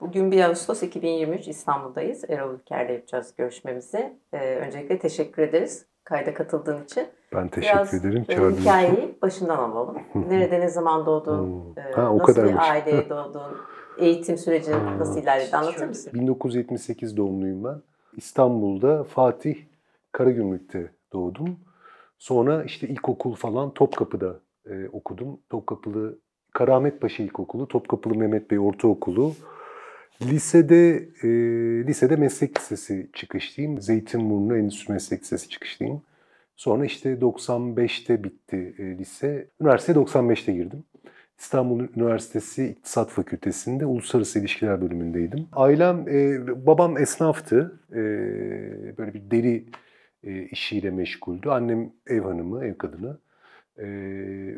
Bugün 1 Ağustos 2023 İstanbul'dayız. Erol Ülker'le yapacağız görüşmemizi. Ee, öncelikle teşekkür ederiz kayda katıldığın için. Ben teşekkür Biraz, ederim. e, Çağırdığınız için. hikayeyi başından alalım. Nerede, ne zaman doğdun? Hmm. e, Ha, nasıl kadarmış. bir aileye doğdun? Eğitim sürecin Ha. nasıl ilerledi anlatır mısın? 1978 doğumluyum ben. İstanbul'da Fatih Karagümrük'te doğdum. Sonra işte ilkokul falan Topkapı'da e, okudum. Topkapılı Karametpaşa İlkokulu, Topkapılı Mehmet Bey Ortaokulu. Lisede e, lisede meslek lisesi çıkışlıyım. Zeytinburnu Endüstri Meslek Lisesi çıkışlıyım. Sonra işte 95'te bitti e, lise. Üniversiteye 95'te girdim. İstanbul Üniversitesi İktisat Fakültesi'nde Uluslararası İlişkiler bölümündeydim. Ailem, e, babam esnaftı. E, böyle bir deri e, işiyle meşguldü. Annem ev hanımı, ev kadını. E,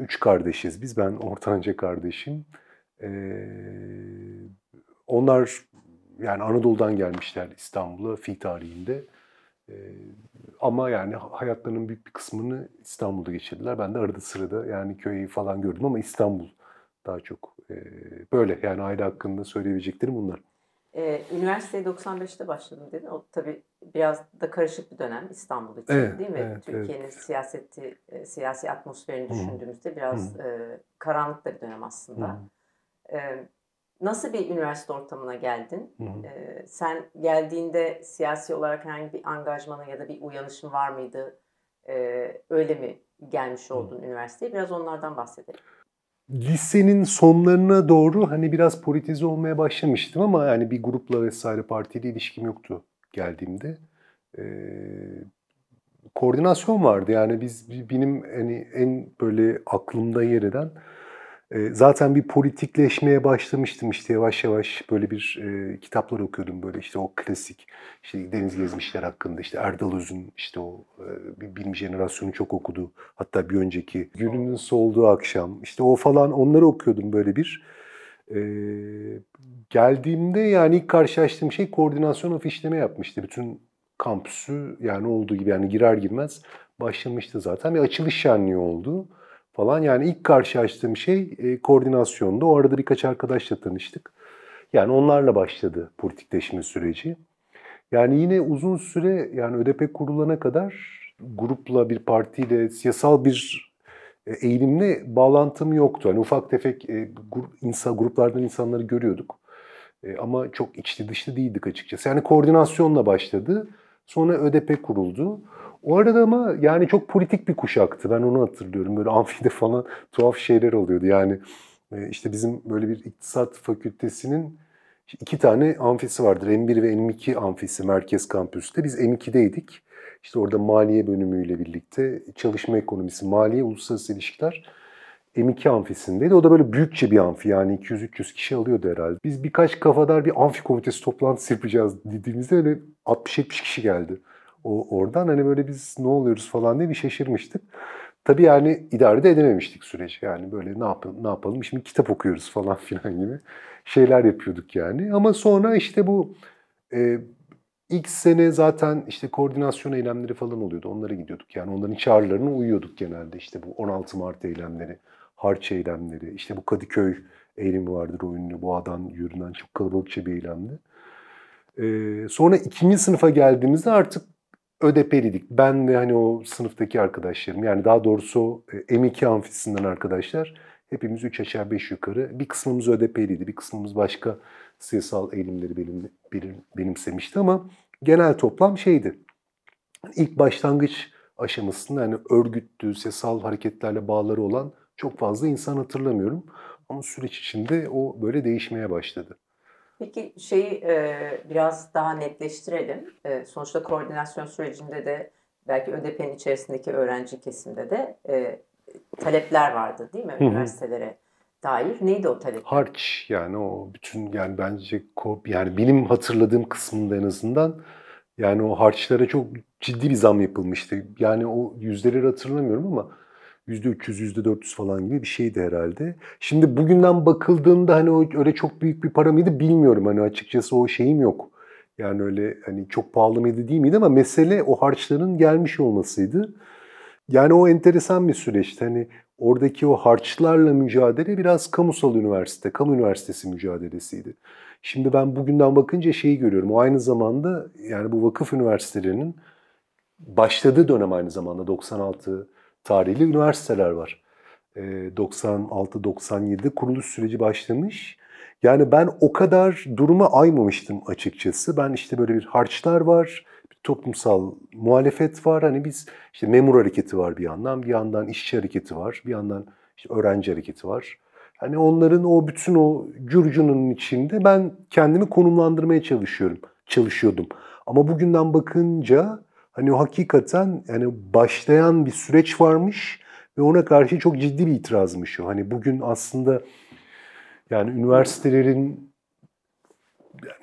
üç kardeşiz biz. Ben ortanca kardeşim. E, onlar yani Anadolu'dan gelmişler İstanbul'a fi tarihinde. E, ama yani hayatlarının büyük bir kısmını İstanbul'da geçirdiler. Ben de arada sırada yani köyü falan gördüm ama İstanbul daha çok e, böyle yani aile hakkında söyleyebileceklerim bunlar. Ee, üniversiteye 95'te başladım dedin. O tabii biraz da karışık bir dönem İstanbul için Evet, değil mi? evet, Türkiye'nin evet. siyaseti, e, siyasi atmosferini Hı. düşündüğümüzde biraz e, karanlık da bir dönem aslında. Hı. Ee, nasıl bir üniversite ortamına geldin? Hı hı. Ee, sen geldiğinde siyasi olarak herhangi bir angajmanın ya da bir uyanışın var mıydı? Ee, öyle mi gelmiş oldun üniversiteye? Biraz onlardan bahsedelim. Lisenin sonlarına doğru hani biraz politize olmaya başlamıştım ama yani bir grupla vesaire partiyle ilişkim yoktu geldiğimde. Ee, koordinasyon vardı yani biz benim hani en böyle aklımda yer eden zaten bir politikleşmeye başlamıştım işte yavaş yavaş böyle bir e, kitaplar okuyordum böyle işte o klasik işte Deniz Gezmişler hakkında işte Erdal Öz'ün işte o e, bilim jenerasyonu çok okudu. Hatta bir önceki Gününün Solduğu Akşam işte o falan onları okuyordum böyle bir. E, geldiğimde yani ilk karşılaştığım şey koordinasyon afişleme yapmıştı. Bütün kampüsü yani olduğu gibi yani girer girmez başlamıştı zaten bir açılış şenliği oldu falan. Yani ilk karşılaştığım şey e, koordinasyonda. O arada birkaç arkadaşla tanıştık. Yani onlarla başladı politikleşme süreci. Yani yine uzun süre yani ÖDP kurulana kadar grupla bir partiyle siyasal bir e, eğilimle bağlantım yoktu. Hani ufak tefek e, grup, insan, gruplardan insanları görüyorduk. E, ama çok içli dışlı değildik açıkçası. Yani koordinasyonla başladı. Sonra ÖDP kuruldu. O arada ama yani çok politik bir kuşaktı. Ben onu hatırlıyorum. Böyle amfide falan tuhaf şeyler oluyordu. Yani e, işte bizim böyle bir iktisat fakültesinin iki tane amfisi vardır. M1 ve M2 amfisi merkez kampüste. Biz M2'deydik. İşte orada maliye bölümüyle birlikte çalışma ekonomisi, maliye, uluslararası ilişkiler M2 amfisindeydi. O da böyle büyükçe bir amfi yani 200-300 kişi alıyordu herhalde. Biz birkaç kafadar bir amfi komitesi toplantısı yapacağız dediğimizde öyle 60-70 kişi geldi. O oradan hani böyle biz ne oluyoruz falan diye bir şaşırmıştık. Tabii yani idare de edememiştik süreci. Yani böyle ne yapalım, ne yapalım şimdi kitap okuyoruz falan filan gibi şeyler yapıyorduk yani. Ama sonra işte bu e, ilk sene zaten işte koordinasyon eylemleri falan oluyordu. Onlara gidiyorduk. Yani onların çağrılarına uyuyorduk genelde. İşte bu 16 Mart eylemleri, harç eylemleri, işte bu Kadıköy eylemi vardır o ünlü Boğa'dan yürünen çok kalabalıkça bir eylemdi. Ee, sonra ikinci sınıfa geldiğimizde artık ÖDP'liydik. Ben ve hani o sınıftaki arkadaşlarım yani daha doğrusu e, M2 amfisinden arkadaşlar hepimiz üç aşağı beş yukarı bir kısmımız ÖDP'liydi bir kısmımız başka siyasal eğilimleri benim, benim, benimsemişti ama genel toplam şeydi. İlk başlangıç aşamasında yani örgütlü, siyasal hareketlerle bağları olan çok fazla insan hatırlamıyorum. Ama süreç içinde o böyle değişmeye başladı. Peki şeyi e, biraz daha netleştirelim. E, sonuçta koordinasyon sürecinde de belki ÖDP'nin içerisindeki öğrenci kesimde de e, talepler vardı değil mi üniversitelere dair? Neydi o talep? Harç yani o bütün yani bence yani benim hatırladığım kısmında en azından yani o harçlara çok ciddi bir zam yapılmıştı. Yani o yüzdeleri hatırlamıyorum ama %300, %400 falan gibi bir şeydi herhalde. Şimdi bugünden bakıldığında hani öyle çok büyük bir para mıydı bilmiyorum. Hani açıkçası o şeyim yok. Yani öyle hani çok pahalı mıydı değil miydi ama mesele o harçların gelmiş olmasıydı. Yani o enteresan bir süreçti. Hani oradaki o harçlarla mücadele biraz kamusal üniversite, kamu üniversitesi mücadelesiydi. Şimdi ben bugünden bakınca şeyi görüyorum. O aynı zamanda yani bu vakıf üniversitelerinin başladığı dönem aynı zamanda 96 tarihli üniversiteler var. 96-97'de kuruluş süreci başlamış. Yani ben o kadar duruma aymamıştım açıkçası. Ben işte böyle bir harçlar var, bir toplumsal muhalefet var. Hani biz işte memur hareketi var bir yandan, bir yandan işçi hareketi var, bir yandan işte öğrenci hareketi var. Hani onların o bütün o curcunun içinde ben kendimi konumlandırmaya çalışıyorum, çalışıyordum. Ama bugünden bakınca hani o hakikaten yani başlayan bir süreç varmış ve ona karşı çok ciddi bir itirazmış o. Hani bugün aslında yani üniversitelerin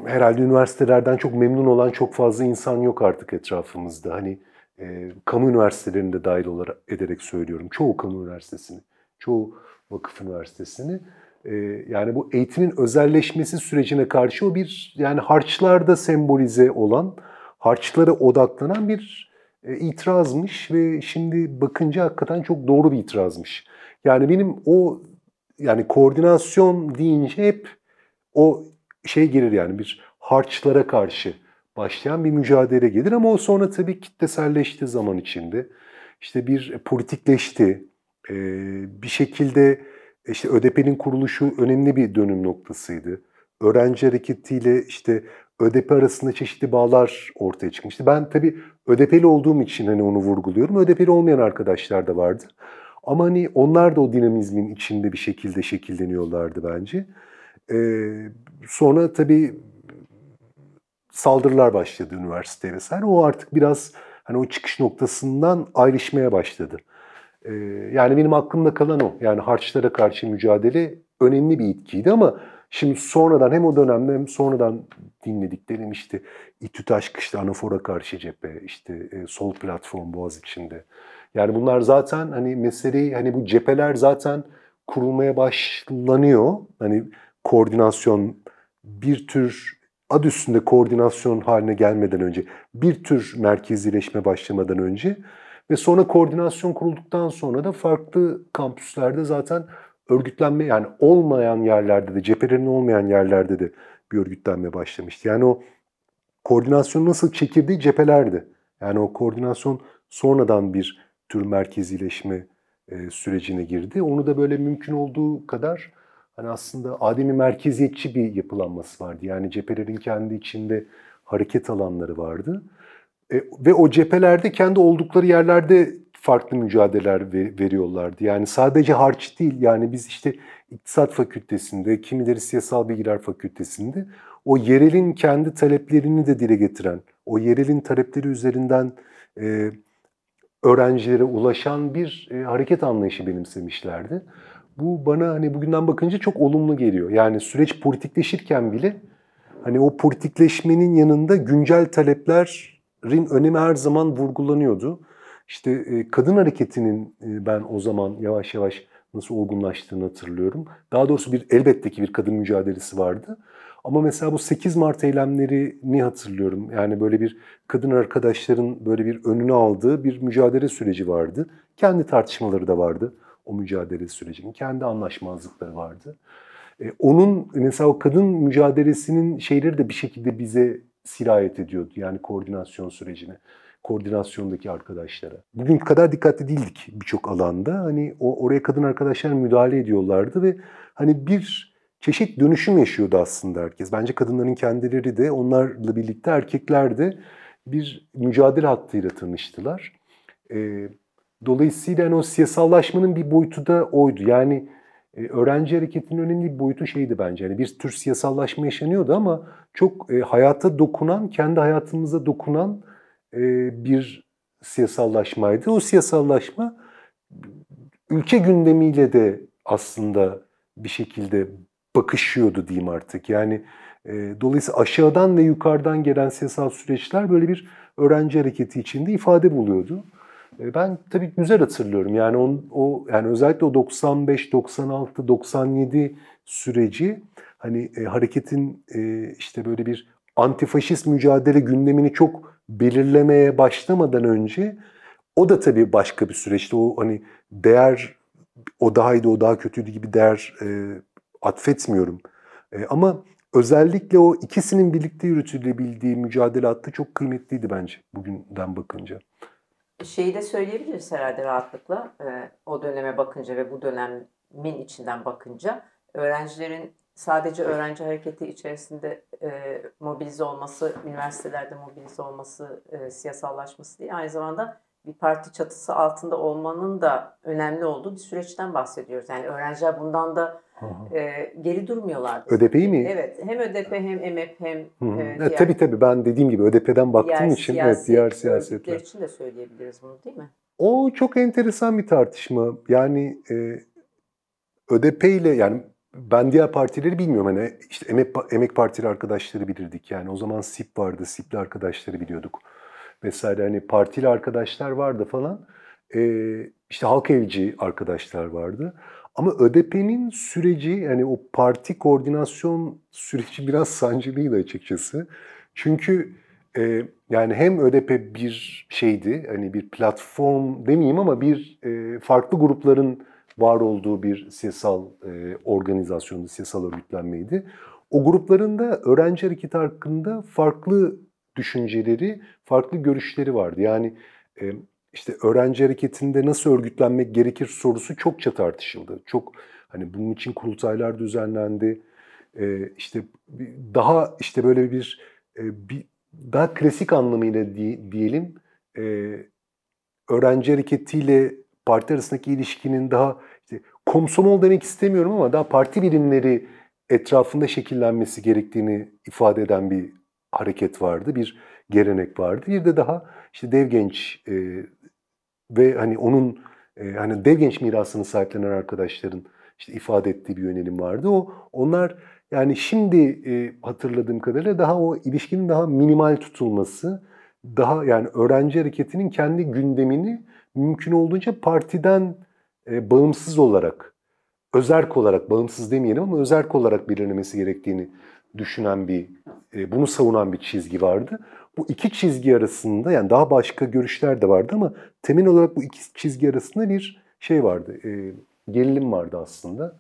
herhalde üniversitelerden çok memnun olan çok fazla insan yok artık etrafımızda. Hani e, kamu üniversitelerinde dahil olarak ederek söylüyorum. Çoğu kamu üniversitesini, çoğu vakıf üniversitesini. E, yani bu eğitimin özelleşmesi sürecine karşı o bir yani harçlarda sembolize olan, harçlara odaklanan bir e, itirazmış ve şimdi bakınca hakikaten çok doğru bir itirazmış. Yani benim o yani koordinasyon deyince hep o şey gelir yani bir harçlara karşı başlayan bir mücadele gelir ama o sonra tabii kitleselleşti zaman içinde. İşte bir politikleşti. bir şekilde işte ÖDP'nin kuruluşu önemli bir dönüm noktasıydı. Öğrenci hareketiyle işte ÖDP arasında çeşitli bağlar ortaya çıkmıştı. Ben tabii ÖDP'li olduğum için hani onu vurguluyorum. ÖDP'li olmayan arkadaşlar da vardı. Ama hani onlar da o dinamizmin içinde bir şekilde şekilleniyorlardı bence. Ee, sonra tabii saldırılar başladı üniversiteye vesaire. O artık biraz hani o çıkış noktasından ayrışmaya başladı. Ee, yani benim aklımda kalan o. Yani harçlara karşı mücadele önemli bir itkiydi ama şimdi sonradan hem o dönemde hem sonradan dinlediklerim işte İTÜ Taşkış'ta Anafor'a karşı cephe, işte e, Sol Platform Boğaz içinde. Yani bunlar zaten hani meseleyi hani bu cepheler zaten kurulmaya başlanıyor. Hani koordinasyon bir tür ad üstünde koordinasyon haline gelmeden önce, bir tür merkezileşme başlamadan önce ve sonra koordinasyon kurulduktan sonra da farklı kampüslerde zaten örgütlenme yani olmayan yerlerde de cephelerin olmayan yerlerde de bir örgütlenme başlamıştı. Yani o koordinasyon nasıl çekirdiği cephelerdi. Yani o koordinasyon sonradan bir tür merkezileşme e, sürecine girdi. Onu da böyle mümkün olduğu kadar hani aslında ademi merkeziyetçi bir yapılanması vardı. Yani cephelerin kendi içinde hareket alanları vardı. E, ve o cephelerde kendi oldukları yerlerde farklı mücadeleler ver, veriyorlardı. Yani sadece harç değil yani biz işte iktisat fakültesinde, kimileri siyasal bilgiler fakültesinde o yerelin kendi taleplerini de dile getiren, o yerelin talepleri üzerinden e, öğrencilere ulaşan bir e, hareket anlayışı benimsemişlerdi. Bu bana hani bugünden bakınca çok olumlu geliyor. Yani süreç politikleşirken bile hani o politikleşmenin yanında güncel taleplerin önemi her zaman vurgulanıyordu. İşte e, kadın hareketinin e, ben o zaman yavaş yavaş nasıl olgunlaştığını hatırlıyorum. Daha doğrusu bir elbette ki bir kadın mücadelesi vardı. Ama mesela bu 8 Mart eylemlerini hatırlıyorum. Yani böyle bir kadın arkadaşların böyle bir önünü aldığı bir mücadele süreci vardı. Kendi tartışmaları da vardı o mücadele sürecinin. Kendi anlaşmazlıkları vardı. Ee, onun mesela o kadın mücadelesinin şeyleri de bir şekilde bize sirayet ediyordu. Yani koordinasyon sürecine koordinasyondaki arkadaşlara. Bugün kadar dikkatli değildik birçok alanda. Hani o oraya kadın arkadaşlar müdahale ediyorlardı ve hani bir çeşit dönüşüm yaşıyordu aslında herkes. Bence kadınların kendileri de onlarla birlikte erkekler de bir mücadele hattıyla tanıştılar. E, dolayısıyla yani o siyasallaşmanın bir boyutu da oydu. Yani e, öğrenci hareketinin önemli bir boyutu şeydi bence. Yani bir tür siyasallaşma yaşanıyordu ama çok e, hayata dokunan, kendi hayatımıza dokunan bir siyasallaşmaydı. O siyasallaşma ülke gündemiyle de aslında bir şekilde bakışıyordu diyeyim artık. Yani e, dolayısıyla aşağıdan ve yukarıdan gelen siyasal süreçler böyle bir öğrenci hareketi içinde ifade buluyordu. E, ben tabii güzel hatırlıyorum. Yani on, o yani özellikle o 95, 96, 97 süreci hani e, hareketin e, işte böyle bir antifaşist mücadele gündemini çok belirlemeye başlamadan önce o da tabii başka bir süreçti. O hani değer o daha iyiydi, o daha kötüydü gibi değer e, atfetmiyorum. E, ama özellikle o ikisinin birlikte yürütülebildiği mücadele hattı çok kıymetliydi bence bugünden bakınca. Şeyi de söyleyebiliriz herhalde rahatlıkla e, o döneme bakınca ve bu dönemin içinden bakınca öğrencilerin sadece öğrenci hareketi içerisinde e, mobilize olması, üniversitelerde mobilize olması, e, siyasallaşması değil aynı zamanda bir parti çatısı altında olmanın da önemli olduğu bir süreçten bahsediyoruz. Yani öğrenciler bundan da e, geri durmuyorlardı. ÖDP'yi mi? Evet, hem ÖDP hem MHP hem Hı hı. e, diğer- tabii tabii ben dediğim gibi ÖDP'den baktığım diğer için siyasi evet diğer siyasetler. için de söyleyebiliriz bunu değil mi? O çok enteresan bir tartışma. Yani e, ÖDP ile yani ben diğer partileri bilmiyorum. Hani işte emek, emek partili arkadaşları bilirdik. Yani o zaman SİP vardı. SİP'li arkadaşları biliyorduk. Vesaire hani partili arkadaşlar vardı falan. E, işte halk evci arkadaşlar vardı. Ama ÖDP'nin süreci yani o parti koordinasyon süreci biraz sancılıydı açıkçası. Çünkü e, yani hem ÖDP bir şeydi, hani bir platform demeyeyim ama bir e, farklı grupların var olduğu bir siyasal e, organizasyondu, siyasal örgütlenmeydi. O grupların da öğrenci hareketi hakkında farklı düşünceleri, farklı görüşleri vardı. Yani e, işte öğrenci hareketinde nasıl örgütlenmek gerekir sorusu çokça tartışıldı. Çok hani bunun için kurultaylar düzenlendi. E, işte daha işte böyle bir, e, bir daha klasik anlamıyla di- diyelim e, öğrenci hareketiyle parti arasındaki ilişkinin daha işte komsomol demek istemiyorum ama daha parti birimleri etrafında şekillenmesi gerektiğini ifade eden bir hareket vardı, bir gelenek vardı. Bir de daha işte dev genç e, ve hani onun e, hani dev genç mirasını sahiplenen arkadaşların işte ifade ettiği bir yönelim vardı. O onlar yani şimdi e, hatırladığım kadarıyla daha o ilişkinin daha minimal tutulması, daha yani öğrenci hareketinin kendi gündemini mümkün olduğunca partiden e, bağımsız olarak, özerk olarak, bağımsız demeyelim ama özerk olarak belirlemesi gerektiğini düşünen bir, e, bunu savunan bir çizgi vardı. Bu iki çizgi arasında yani daha başka görüşler de vardı ama temel olarak bu iki çizgi arasında bir şey vardı, e, gerilim vardı aslında.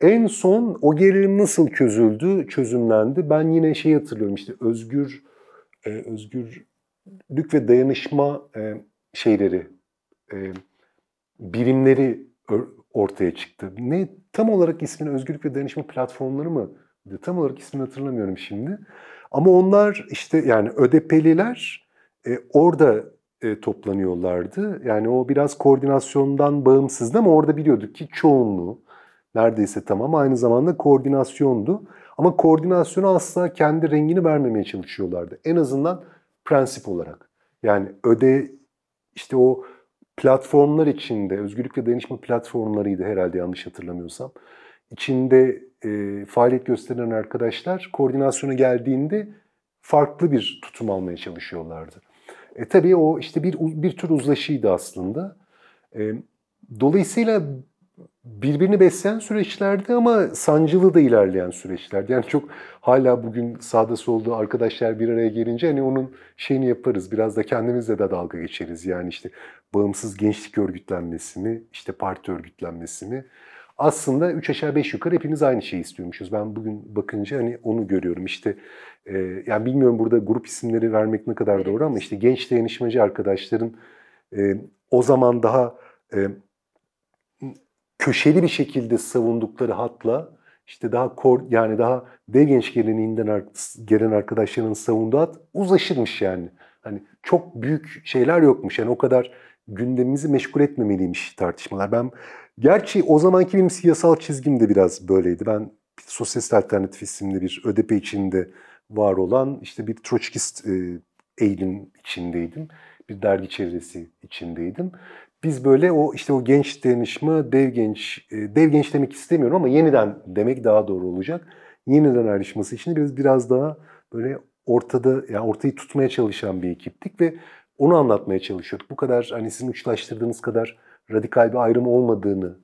En son o gerilim nasıl çözüldü, çözümlendi? Ben yine şey hatırlıyorum işte özgür, e, özgürlük ve dayanışma e, şeyleri, e, birimleri ortaya çıktı. Ne tam olarak ismini özgürlük ve dayanışma platformları mı? Tam olarak ismini hatırlamıyorum şimdi. Ama onlar işte yani ÖDP'liler e, orada e, toplanıyorlardı. Yani o biraz koordinasyondan bağımsızdı ama orada biliyorduk ki çoğunluğu neredeyse tamam aynı zamanda koordinasyondu. Ama koordinasyona asla kendi rengini vermemeye çalışıyorlardı. En azından prensip olarak. Yani öde işte o platformlar içinde, özgürlük ve dayanışma platformlarıydı herhalde yanlış hatırlamıyorsam. İçinde e, faaliyet gösteren arkadaşlar koordinasyona geldiğinde farklı bir tutum almaya çalışıyorlardı. E tabii o işte bir bir tür uzlaşıydı aslında. E, dolayısıyla birbirini besleyen süreçlerdi ama sancılı da ilerleyen süreçlerdi. Yani çok hala bugün sağda solda arkadaşlar bir araya gelince hani onun şeyini yaparız. Biraz da kendimizle de dalga geçeriz. Yani işte bağımsız gençlik örgütlenmesi mi, işte parti örgütlenmesi mi? Aslında üç aşağı beş yukarı hepimiz aynı şeyi istiyormuşuz. Ben bugün bakınca hani onu görüyorum. İşte e, yani bilmiyorum burada grup isimleri vermek ne kadar doğru ama işte genç dayanışmacı arkadaşların e, o zaman daha e, köşeli bir şekilde savundukları hatla işte daha kor, yani daha dev genç geleneğinden gelen arkadaşların savunduğu hat uzlaşırmış yani. Hani çok büyük şeyler yokmuş. Yani o kadar gündemimizi meşgul etmemeliymiş tartışmalar. Ben gerçi o zamanki benim siyasal çizgim de biraz böyleydi. Ben Sosyalist Alternatif isimli bir ÖDP içinde var olan işte bir Troçkist e, eğilim içindeydim. Bir dergi çevresi içindeydim. Biz böyle o işte o genç dayanışma, dev genç, e, dev genç demek istemiyorum ama yeniden demek daha doğru olacak. Yeniden ayrışması için biz biraz daha böyle ortada, yani ortayı tutmaya çalışan bir ekiptik ve onu anlatmaya çalışıyorduk. Bu kadar hani sizin uçlaştırdığınız kadar radikal bir ayrım olmadığını,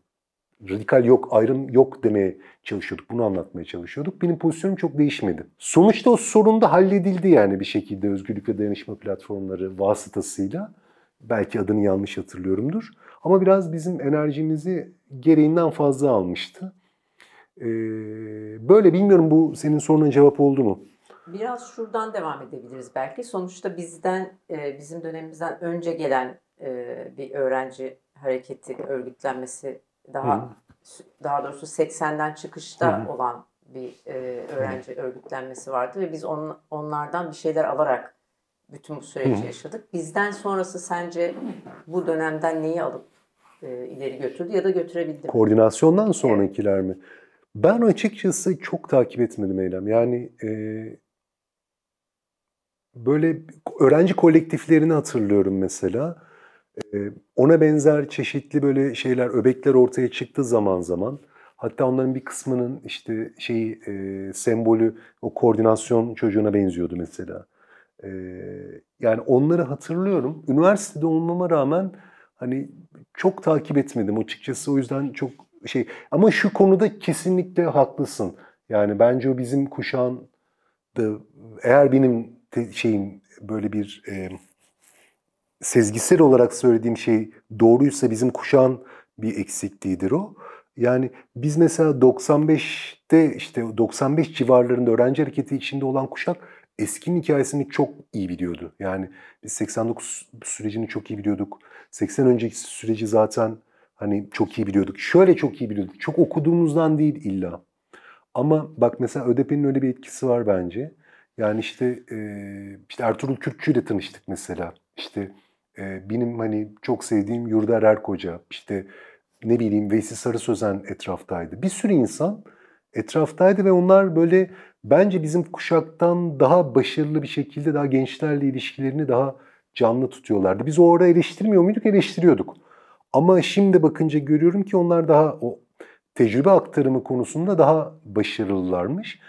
radikal yok, ayrım yok demeye çalışıyorduk. Bunu anlatmaya çalışıyorduk. Benim pozisyonum çok değişmedi. Sonuçta o sorun da halledildi yani bir şekilde özgürlük ve dayanışma platformları vasıtasıyla. Belki adını yanlış hatırlıyorumdur. Ama biraz bizim enerjimizi gereğinden fazla almıştı. E, böyle bilmiyorum bu senin soruna cevap oldu mu? Biraz şuradan devam edebiliriz belki. Sonuçta bizden, e, bizim dönemimizden önce gelen e, bir öğrenci hareketi, örgütlenmesi daha daha doğrusu 80'den çıkışta Hı hı. olan bir e, öğrenci örgütlenmesi vardı ve biz on, onlardan bir şeyler alarak bütün bu süreci Hı yaşadık. Bizden sonrası sence bu dönemden neyi alıp e, ileri götürdü ya da götürebildi mi? Koordinasyondan sonrakiler mi? Ben açıkçası çok takip etmedim Eylem. Yani e, böyle öğrenci kolektiflerini hatırlıyorum mesela. E, ona benzer çeşitli böyle şeyler, öbekler ortaya çıktı zaman zaman. Hatta onların bir kısmının işte şeyi e, sembolü o koordinasyon çocuğuna benziyordu mesela. E, yani onları hatırlıyorum. Üniversitede olmama rağmen hani çok takip etmedim açıkçası. O yüzden çok şey ama şu konuda kesinlikle haklısın. Yani bence o bizim kuşağın da eğer benim te- şeyim böyle bir e, sezgisel olarak söylediğim şey doğruysa bizim kuşağın bir eksikliğidir o. Yani biz mesela 95'te işte 95 civarlarında öğrenci hareketi içinde olan kuşak eskinin hikayesini çok iyi biliyordu. Yani biz 89 sürecini çok iyi biliyorduk. 80 önceki süreci zaten hani çok iyi biliyorduk. Şöyle çok iyi biliyorduk. Çok okuduğumuzdan değil illa. Ama bak mesela ÖDP'nin öyle bir etkisi var bence. Yani işte e, işte Ertuğrul Kürkçü tanıştık mesela. İşte e, benim hani çok sevdiğim Yurdar Erkoca, işte ne bileyim Veysi Sarı Sözen etraftaydı. Bir sürü insan etraftaydı ve onlar böyle bence bizim kuşaktan daha başarılı bir şekilde daha gençlerle ilişkilerini daha canlı tutuyorlardı. Biz orada eleştirmiyor muyduk? Eleştiriyorduk. Ama şimdi bakınca görüyorum ki onlar daha o tecrübe aktarımı konusunda daha başarılılarmış.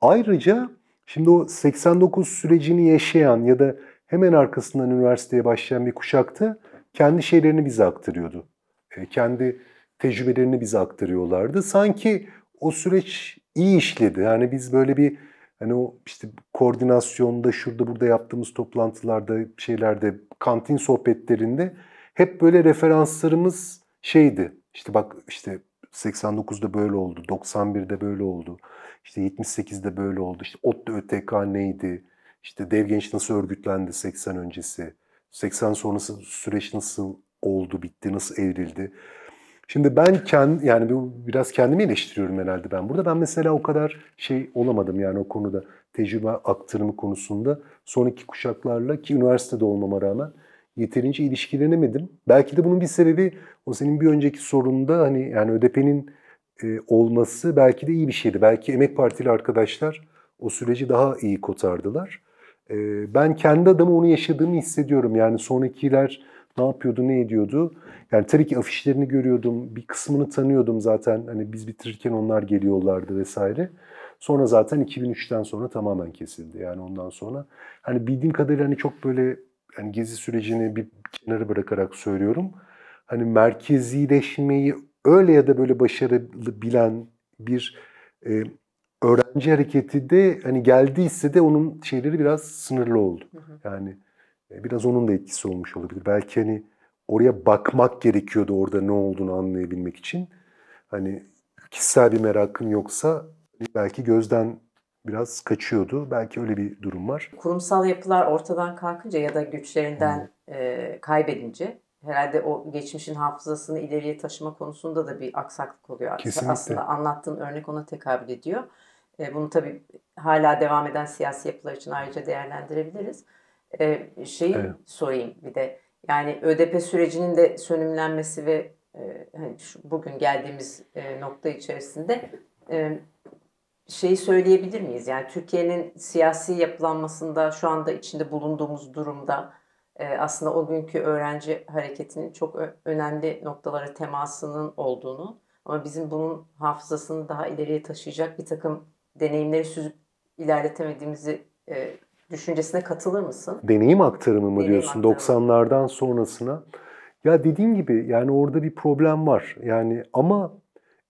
Ayrıca şimdi o 89 sürecini yaşayan ya da hemen arkasından üniversiteye başlayan bir kuşakta kendi şeylerini bize aktarıyordu. E, kendi tecrübelerini bize aktarıyorlardı. Sanki o süreç iyi işledi. Yani biz böyle bir hani o işte koordinasyonda şurada burada yaptığımız toplantılarda şeylerde kantin sohbetlerinde hep böyle referanslarımız şeydi. İşte bak işte 89'da böyle oldu, 91'de böyle oldu, işte 78'de böyle oldu, işte ODTÜ ÖTK neydi, işte Dev Genç nasıl örgütlendi 80 öncesi, 80 sonrası süreç nasıl oldu, bitti, nasıl evrildi. Şimdi ben kendi yani biraz kendimi eleştiriyorum herhalde ben burada. Ben mesela o kadar şey olamadım yani o konuda tecrübe aktarımı konusunda son iki kuşaklarla ki üniversitede olmama rağmen yeterince ilişkilenemedim. Belki de bunun bir sebebi o senin bir önceki sorunda hani yani ÖDP'nin e, olması belki de iyi bir şeydi. Belki Emek Partili arkadaşlar o süreci daha iyi kotardılar. E, ben kendi adıma onu yaşadığımı hissediyorum. Yani sonrakiler ne yapıyordu, ne ediyordu? Yani tabii ki afişlerini görüyordum, bir kısmını tanıyordum zaten. Hani biz bitirirken onlar geliyorlardı vesaire. Sonra zaten 2003'ten sonra tamamen kesildi. Yani ondan sonra hani bildiğim kadarıyla hani çok böyle yani gezi sürecini bir kenara bırakarak söylüyorum. Hani merkezileşmeyi öyle ya da böyle başarılı bilen bir e, öğrenci hareketi de hani geldiyse de onun şeyleri biraz sınırlı oldu. Hı hı. Yani biraz onun da etkisi olmuş olabilir. Belki hani oraya bakmak gerekiyordu orada ne olduğunu anlayabilmek için. Hani kişisel bir merakın yoksa belki gözden biraz kaçıyordu. Belki öyle bir durum var. Kurumsal yapılar ortadan kalkınca ya da güçlerinden e, kaybedince herhalde o geçmişin hafızasını ileriye taşıma konusunda da bir aksaklık oluyor. Kesinlikle. Aslında anlattığın örnek ona tekabül ediyor. E, bunu tabii hala devam eden siyasi yapılar için ayrıca değerlendirebiliriz. E, şeyi Evet. sorayım bir de. Yani ÖDP sürecinin de sönümlenmesi ve e, hani şu, bugün geldiğimiz e, nokta içerisinde e, şeyi söyleyebilir miyiz? Yani Türkiye'nin siyasi yapılanmasında şu anda içinde bulunduğumuz durumda e, aslında o günkü öğrenci hareketinin çok önemli noktalara temasının olduğunu ama bizim bunun hafızasını daha ileriye taşıyacak bir takım deneyimleri süzüp ilerletemediğimizi e, düşüncesine katılır mısın? Deneyim aktarımı mı Deneyim diyorsun aktarımı. 90'lardan sonrasına? Ya dediğim gibi yani orada bir problem var. Yani ama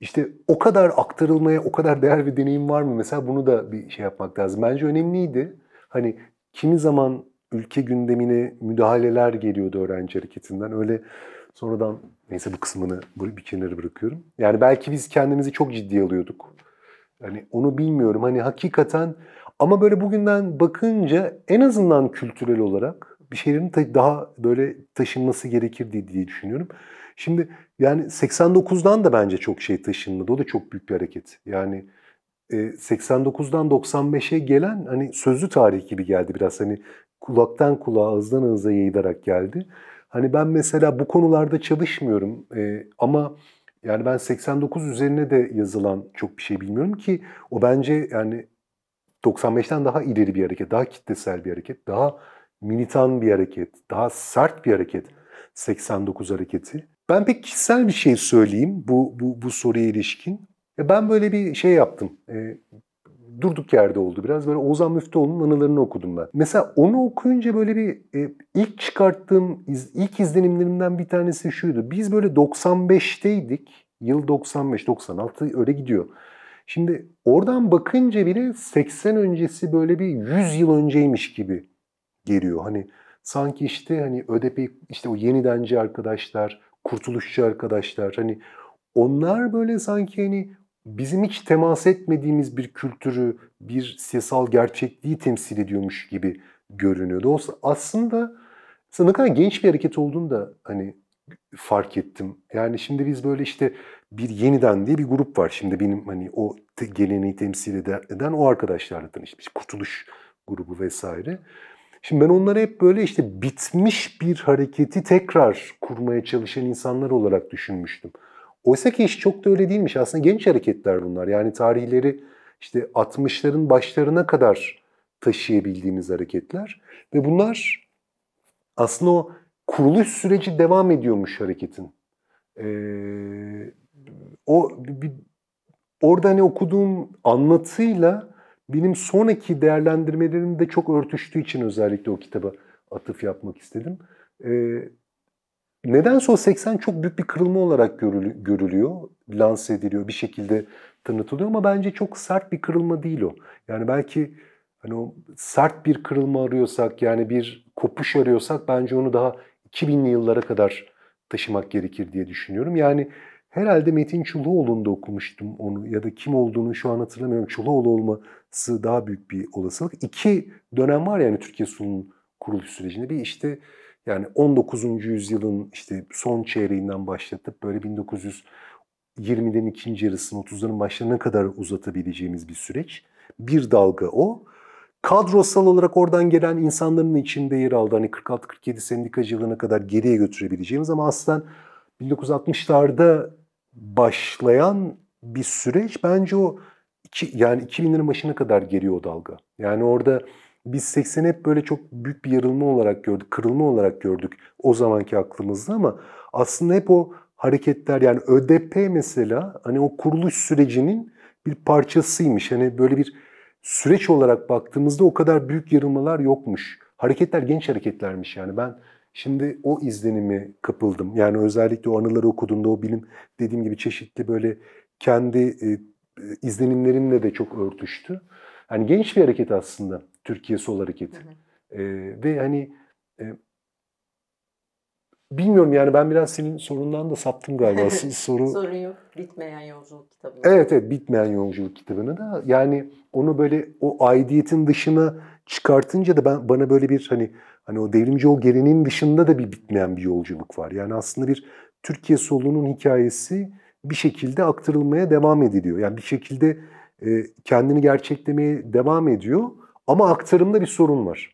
işte o kadar aktarılmaya o kadar değer ve deneyim var mı? Mesela bunu da bir şey yapmak lazım. Bence önemliydi. Hani kimi zaman ülke gündemine müdahaleler geliyordu öğrenci hareketinden. Öyle Sonradan neyse bu kısmını bir kenara bırakıyorum. Yani belki biz kendimizi çok ciddiye alıyorduk. Hani onu bilmiyorum. Hani hakikaten ama böyle bugünden bakınca en azından kültürel olarak bir şeylerin daha böyle taşınması gerekir diye düşünüyorum. Şimdi yani 89'dan da bence çok şey taşınmadı. O da çok büyük bir hareket. Yani 89'dan 95'e gelen hani sözlü tarih gibi geldi biraz. Hani kulaktan kulağa, ağızdan ağıza yayılarak geldi. Hani ben mesela bu konularda çalışmıyorum ee, ama yani ben 89 üzerine de yazılan çok bir şey bilmiyorum ki o bence yani 95'ten daha ileri bir hareket, daha kitlesel bir hareket, daha militan bir hareket, daha sert bir hareket 89 hareketi. Ben pek kişisel bir şey söyleyeyim bu, bu, bu soruya ilişkin. Ya ben böyle bir şey yaptım. E, durduk yerde oldu biraz. Böyle Ozan Müftüoğlu'nun anılarını okudum ben. Mesela onu okuyunca böyle bir e, ilk çıkarttığım iz, ilk izlenimlerimden bir tanesi şuydu. Biz böyle 95'teydik. Yıl 95, 96 öyle gidiyor. Şimdi oradan bakınca bile 80 öncesi böyle bir 100 yıl önceymiş gibi geliyor. Hani sanki işte hani ÖDP işte o yenidenci arkadaşlar, kurtuluşçu arkadaşlar hani onlar böyle sanki hani bizim hiç temas etmediğimiz bir kültürü, bir siyasal gerçekliği temsil ediyormuş gibi görünüyordu. O aslında ne kadar genç bir hareket olduğunu da hani fark ettim. Yani şimdi biz böyle işte bir yeniden diye bir grup var. Şimdi benim hani o te, geleneği temsil eden o arkadaşlarla tanışmış. Kurtuluş grubu vesaire. Şimdi ben onları hep böyle işte bitmiş bir hareketi tekrar kurmaya çalışan insanlar olarak düşünmüştüm. Oysa ki iş çok da öyle değilmiş. Aslında genç hareketler bunlar. Yani tarihleri işte 60'ların başlarına kadar taşıyabildiğimiz hareketler. Ve bunlar aslında o kuruluş süreci devam ediyormuş hareketin. Ee, o bir, orada hani okuduğum anlatıyla benim sonraki değerlendirmelerim de çok örtüştüğü için özellikle o kitaba atıf yapmak istedim. Ee, Nedense o 80 çok büyük bir kırılma olarak görülüyor, lanse ediliyor, bir şekilde tanıtılıyor ama bence çok sert bir kırılma değil o. Yani belki hani o sert bir kırılma arıyorsak yani bir kopuş arıyorsak bence onu daha 2000'li yıllara kadar taşımak gerekir diye düşünüyorum. Yani herhalde Metin Çuluoğlu'nda okumuştum onu ya da kim olduğunu şu an hatırlamıyorum. Çuluoğlu olması daha büyük bir olasılık. İki dönem var yani Türkiye Sulu'nun kuruluş sürecinde. Bir işte yani 19. yüzyılın işte son çeyreğinden başlatıp böyle 1920'lerin ikinci yarısını 30'ların başlarına kadar uzatabileceğimiz bir süreç. Bir dalga o. Kadrosal olarak oradan gelen insanların içinde yer aldı. Hani 46-47 sendikacılığına kadar geriye götürebileceğimiz ama aslında 1960'larda başlayan bir süreç bence o iki, yani 2000'lerin başına kadar geliyor o dalga. Yani orada biz 80'i hep böyle çok büyük bir yarılma olarak gördük, kırılma olarak gördük o zamanki aklımızda ama aslında hep o hareketler yani ÖDP mesela hani o kuruluş sürecinin bir parçasıymış. Hani böyle bir süreç olarak baktığımızda o kadar büyük yarılmalar yokmuş. Hareketler genç hareketlermiş yani ben şimdi o izlenimi kapıldım. Yani özellikle o anıları okuduğumda o bilim dediğim gibi çeşitli böyle kendi e, izlenimlerimle de çok örtüştü. Hani genç bir hareket aslında. Türkiye Sol Hareketi. Hı hı. E, ve hani e, bilmiyorum yani ben biraz senin sorundan da saptım galiba. Soru Sorun yok. Bitmeyen yolculuk kitabı. Evet evet bitmeyen yolculuk kitabını da yani onu böyle o aidiyetin dışına çıkartınca da ben bana böyle bir hani hani o devrimci o geleneğin dışında da bir bitmeyen bir yolculuk var. Yani aslında bir Türkiye solunun hikayesi bir şekilde aktarılmaya devam ediliyor. Yani bir şekilde kendini gerçeklemeye devam ediyor. Ama aktarımda bir sorun var.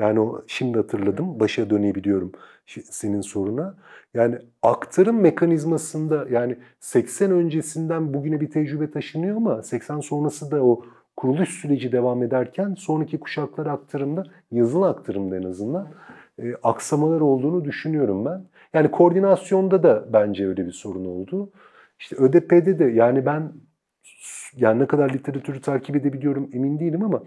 Yani o şimdi hatırladım. Başa dönebiliyorum senin soruna. Yani aktarım mekanizmasında yani 80 öncesinden bugüne bir tecrübe taşınıyor ama 80 sonrası da o kuruluş süreci devam ederken sonraki kuşaklar aktarımda, yazılı aktarımda en azından e, aksamalar olduğunu düşünüyorum ben. Yani koordinasyonda da bence öyle bir sorun oldu. İşte ÖDP'de de yani ben yani ne kadar literatürü takip edebiliyorum emin değilim ama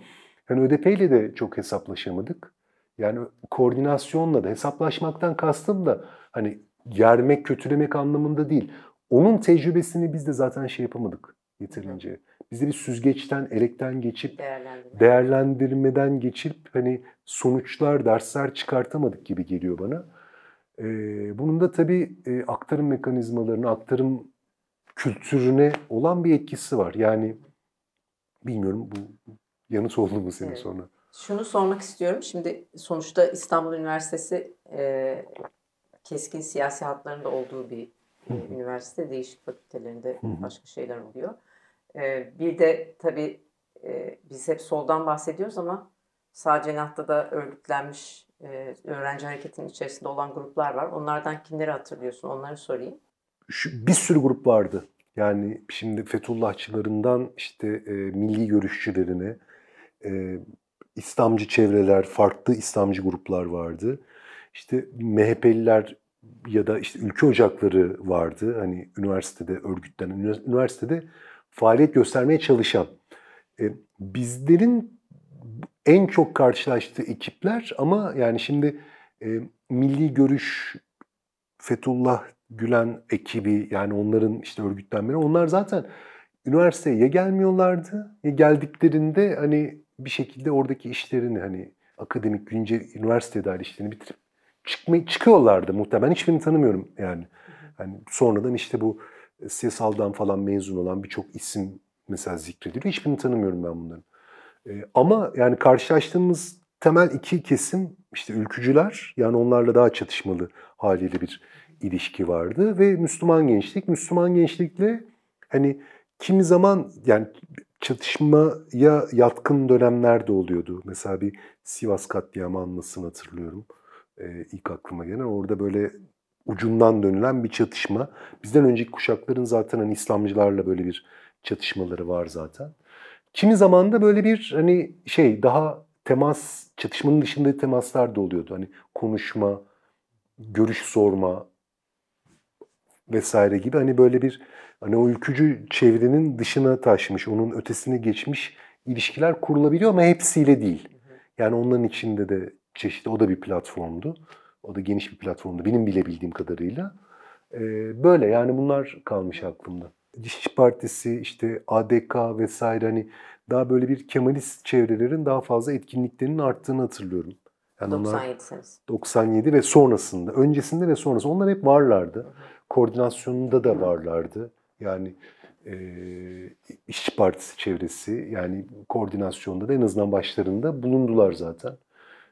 yani ÖDP ile de çok hesaplaşamadık. Yani koordinasyonla da hesaplaşmaktan kastım da hani yermek, kötülemek anlamında değil. Onun tecrübesini biz de zaten şey yapamadık yeterince. Biz de bir süzgeçten, elekten geçip Değerlendirme. değerlendirmeden geçip hani sonuçlar, dersler çıkartamadık gibi geliyor bana. E, bunun da tabii e, aktarım mekanizmalarına, aktarım kültürüne olan bir etkisi var. Yani bilmiyorum bu yanıt oldu mu senin Evet. sonra? Şunu sormak istiyorum. Şimdi sonuçta İstanbul Üniversitesi e, keskin siyasi hatlarında olduğu bir hı. üniversite. Değişik fakültelerinde başka şeyler oluyor. E, bir de tabii e, biz hep soldan bahsediyoruz ama sağ cenahta da örgütlenmiş e, öğrenci hareketinin içerisinde olan gruplar var. Onlardan kimleri hatırlıyorsun? Onları sorayım. Şu, bir sürü grup vardı. Yani şimdi Fethullahçılarından işte e, milli görüşçülerine, e, İslamcı çevreler, farklı İslamcı gruplar vardı. İşte MHP'liler ya da işte ülke ocakları vardı. Hani üniversitede örgütlenen, ünivers- üniversitede faaliyet göstermeye çalışan. E, bizlerin en çok karşılaştığı ekipler ama yani şimdi e, milli görüş, Fethullah Gülen ekibi yani onların işte örgütlenmeleri onlar zaten üniversiteye ya gelmiyorlardı ya geldiklerinde hani bir şekilde oradaki işlerini hani akademik güncel üniversite dair işlerini bitirip çıkmayı çıkıyorlardı muhtemelen. Hiçbirini tanımıyorum yani. Hani sonradan işte bu siyasaldan falan mezun olan birçok isim mesela zikrediliyor. Hiçbirini tanımıyorum ben bunların. Ee, ama yani karşılaştığımız temel iki kesim işte ülkücüler yani onlarla daha çatışmalı haliyle bir ilişki vardı ve Müslüman gençlik. Müslüman gençlikle hani kimi zaman yani çatışmaya yatkın dönemler de oluyordu. Mesela bir Sivas katliamı anlasını hatırlıyorum. Ee, ilk aklıma gelen orada böyle ucundan dönülen bir çatışma. Bizden önceki kuşakların zaten hani İslamcılarla böyle bir çatışmaları var zaten. Kimi zaman da böyle bir hani şey daha temas, çatışmanın dışında temaslar da oluyordu. Hani konuşma, görüş sorma vesaire gibi hani böyle bir hani o ülkücü çevrenin dışına taşmış, onun ötesine geçmiş ilişkiler kurulabiliyor ama hepsiyle değil. Yani onların içinde de çeşitli, o da bir platformdu. O da geniş bir platformdu benim bile bildiğim kadarıyla. Ee, böyle yani bunlar kalmış aklımda. İşçi Partisi, işte ADK vesaire hani daha böyle bir Kemalist çevrelerin daha fazla etkinliklerinin arttığını hatırlıyorum. Yani onlar 97 senesi. 97 ve sonrasında, öncesinde ve sonrasında onlar hep varlardı. Koordinasyonunda da varlardı. Yani e, İşçi Partisi çevresi yani koordinasyonda da en azından başlarında bulundular zaten.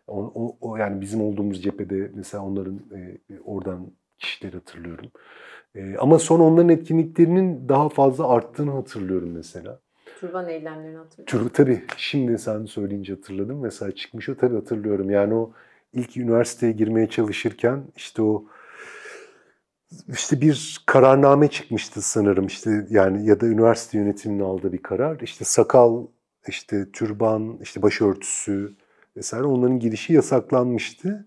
O, o- o yani bizim olduğumuz cephede mesela onların e, oradan kişileri hatırlıyorum. E, ama sonra onların etkinliklerinin daha fazla arttığını hatırlıyorum mesela. Türban eylemlerini hatırlıyor Türk tabii şimdi sen söyleyince hatırladım. Mesela çıkmış o tabii hatırlıyorum. Yani o ilk üniversiteye girmeye çalışırken işte o işte bir kararname çıkmıştı sanırım işte yani ya da üniversite yönetiminin aldığı bir karar. İşte sakal, işte türban, işte başörtüsü vesaire onların girişi yasaklanmıştı.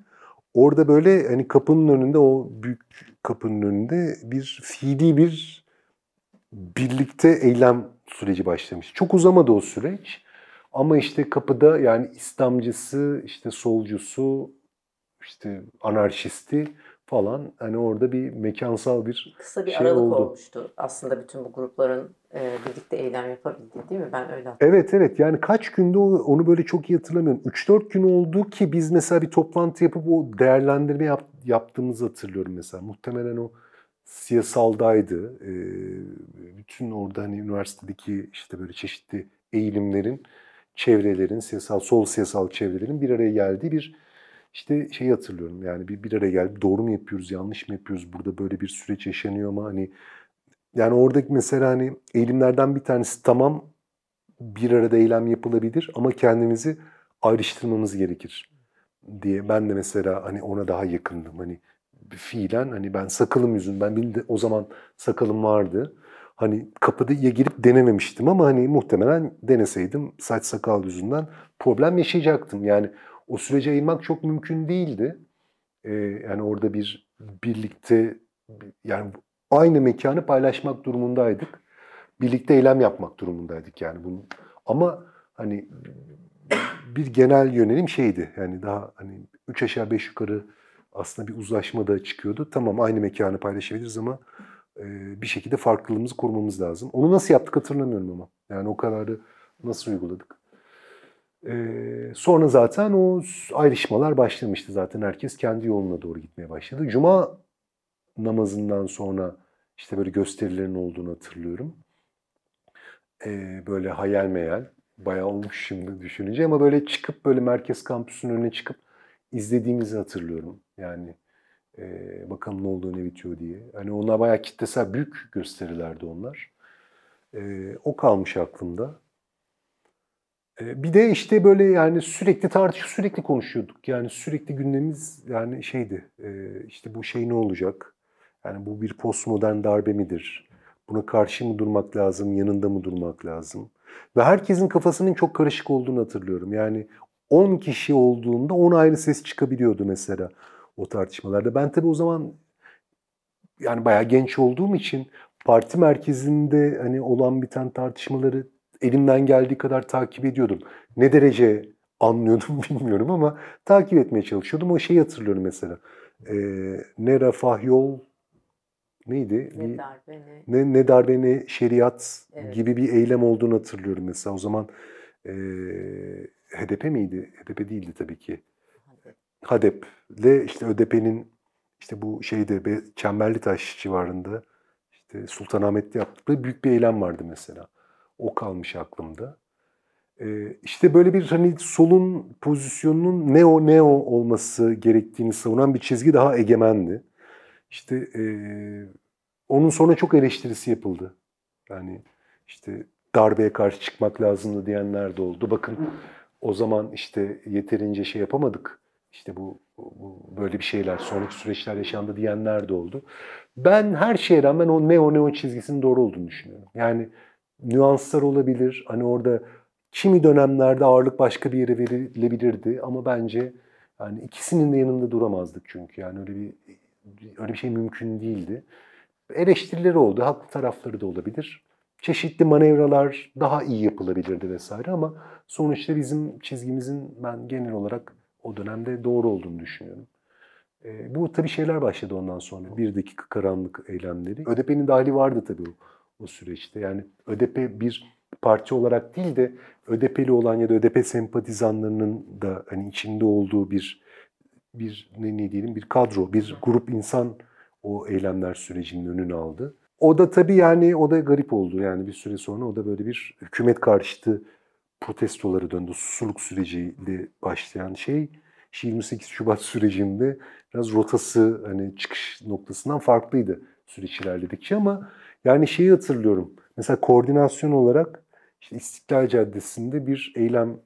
Orada böyle hani kapının önünde o büyük kapının önünde bir fiili bir birlikte eylem süreci başlamış. Çok uzamadı o süreç. Ama işte kapıda yani İslamcısı, işte solcusu, işte anarşisti falan hani orada bir mekansal bir Kısa bir şey aralık oldu. olmuştu aslında bütün bu grupların e, birlikte eylem yapabildiği değil mi? Ben öyle hatırlıyorum. Evet evet yani kaç günde onu böyle çok iyi hatırlamıyorum. 3-4 gün oldu ki biz mesela bir toplantı yapıp o değerlendirme yap, yaptığımızı hatırlıyorum mesela. Muhtemelen o siyasaldaydı. Ee, bütün orada hani üniversitedeki işte böyle çeşitli eğilimlerin, çevrelerin, siyasal, sol siyasal çevrelerin bir araya geldiği bir işte şeyi hatırlıyorum. Yani bir, bir araya geldi. Doğru mu yapıyoruz, yanlış mı yapıyoruz? Burada böyle bir süreç yaşanıyor ama hani yani oradaki mesela hani eğilimlerden bir tanesi tamam bir arada eylem yapılabilir ama kendimizi ayrıştırmamız gerekir diye. Ben de mesela hani ona daha yakındım. Hani fiilen hani ben sakalım yüzünden benim de o zaman sakalım vardı. Hani kapıda ya girip denememiştim ama hani muhtemelen deneseydim saç sakal yüzünden problem yaşayacaktım. Yani o sürece ayırmak çok mümkün değildi. Ee, yani orada bir birlikte yani aynı mekanı paylaşmak durumundaydık. Birlikte eylem yapmak durumundaydık yani bunu. Ama hani bir genel yönelim şeydi. Yani daha hani üç aşağı beş yukarı aslında bir uzlaşma da çıkıyordu. Tamam aynı mekanı paylaşabiliriz ama e, bir şekilde farklılığımızı korumamız lazım. Onu nasıl yaptık hatırlamıyorum ama. Yani o kararı nasıl uyguladık. Ee, sonra zaten o ayrışmalar başlamıştı zaten. Herkes kendi yoluna doğru gitmeye başladı. Cuma namazından sonra işte böyle gösterilerin olduğunu hatırlıyorum. Ee, böyle hayal meyal. Bayağı olmuş şimdi düşününce ama böyle çıkıp böyle merkez kampüsünün önüne çıkıp izlediğimizi hatırlıyorum. Yani e, bakalım ne oluyor ne bitiyor diye. Hani onlar bayağı kitlesel büyük gösterilerdi onlar. E, o kalmış aklımda. E, bir de işte böyle yani sürekli tartışıp sürekli konuşuyorduk. Yani sürekli gündemimiz yani şeydi e, işte bu şey ne olacak? Yani bu bir postmodern darbe midir? Buna karşı mı durmak lazım, yanında mı durmak lazım? Ve herkesin kafasının çok karışık olduğunu hatırlıyorum. Yani 10 kişi olduğunda 10 ayrı ses çıkabiliyordu mesela o tartışmalarda. Ben tabii o zaman yani bayağı genç olduğum için parti merkezinde hani olan biten tartışmaları elimden geldiği kadar takip ediyordum. Ne derece anlıyordum bilmiyorum ama takip etmeye çalışıyordum. O şeyi hatırlıyorum mesela. Ee, ne refah yol neydi? Ne Bir- darbe ne ne, ne darbe ne şeriat Evet. gibi bir eylem olduğunu hatırlıyorum mesela. O zaman e, HDP miydi? HDP değildi tabii ki. Hadi. HADEP'le işte ÖDP'nin işte bu şeyde Be- Çemberlitaş civarında işte Sultanahmet'te yaptıkları büyük bir eylem vardı mesela. O kalmış aklımda. Ee, işte böyle bir hani solun pozisyonunun neo neo olması gerektiğini savunan bir çizgi daha egemendi. İşte ee, onun sonra çok eleştirisi yapıldı. Yani işte darbeye karşı çıkmak lazımdı diyenler de oldu. Bakın o zaman işte yeterince şey yapamadık. İşte bu, bu böyle bir şeyler, sonraki süreçler yaşandı diyenler de oldu. Ben her şeye rağmen o neo neo çizgisinin doğru olduğunu düşünüyorum. Yani nüanslar olabilir. Hani orada kimi dönemlerde ağırlık başka bir yere verilebilirdi ama bence yani ikisinin de yanında duramazdık çünkü. Yani öyle bir öyle bir şey mümkün değildi. Eleştirileri oldu, haklı tarafları da olabilir. Çeşitli manevralar daha iyi yapılabilirdi vesaire ama sonuçta bizim çizgimizin ben genel olarak o dönemde doğru olduğunu düşünüyorum. E, bu tabii şeyler başladı ondan sonra. Bir dakika karanlık eylemleri. ÖDP'nin dahili vardı tabii o, o süreçte. Yani ÖDP bir parti olarak değil de ÖDP'li olan ya da ÖDP sempatizanlarının da hani içinde olduğu bir bir ne, ne diyelim bir kadro, bir grup insan o eylemler sürecinin önünü aldı. O da tabii yani o da garip oldu. Yani bir süre sonra o da böyle bir hükümet karşıtı protestoları döndü. Susurluk süreciyle başlayan şey işte 28 Şubat sürecinde biraz rotası hani çıkış noktasından farklıydı süreç ilerledikçe ama yani şeyi hatırlıyorum. Mesela koordinasyon olarak işte İstiklal Caddesi'nde bir eylem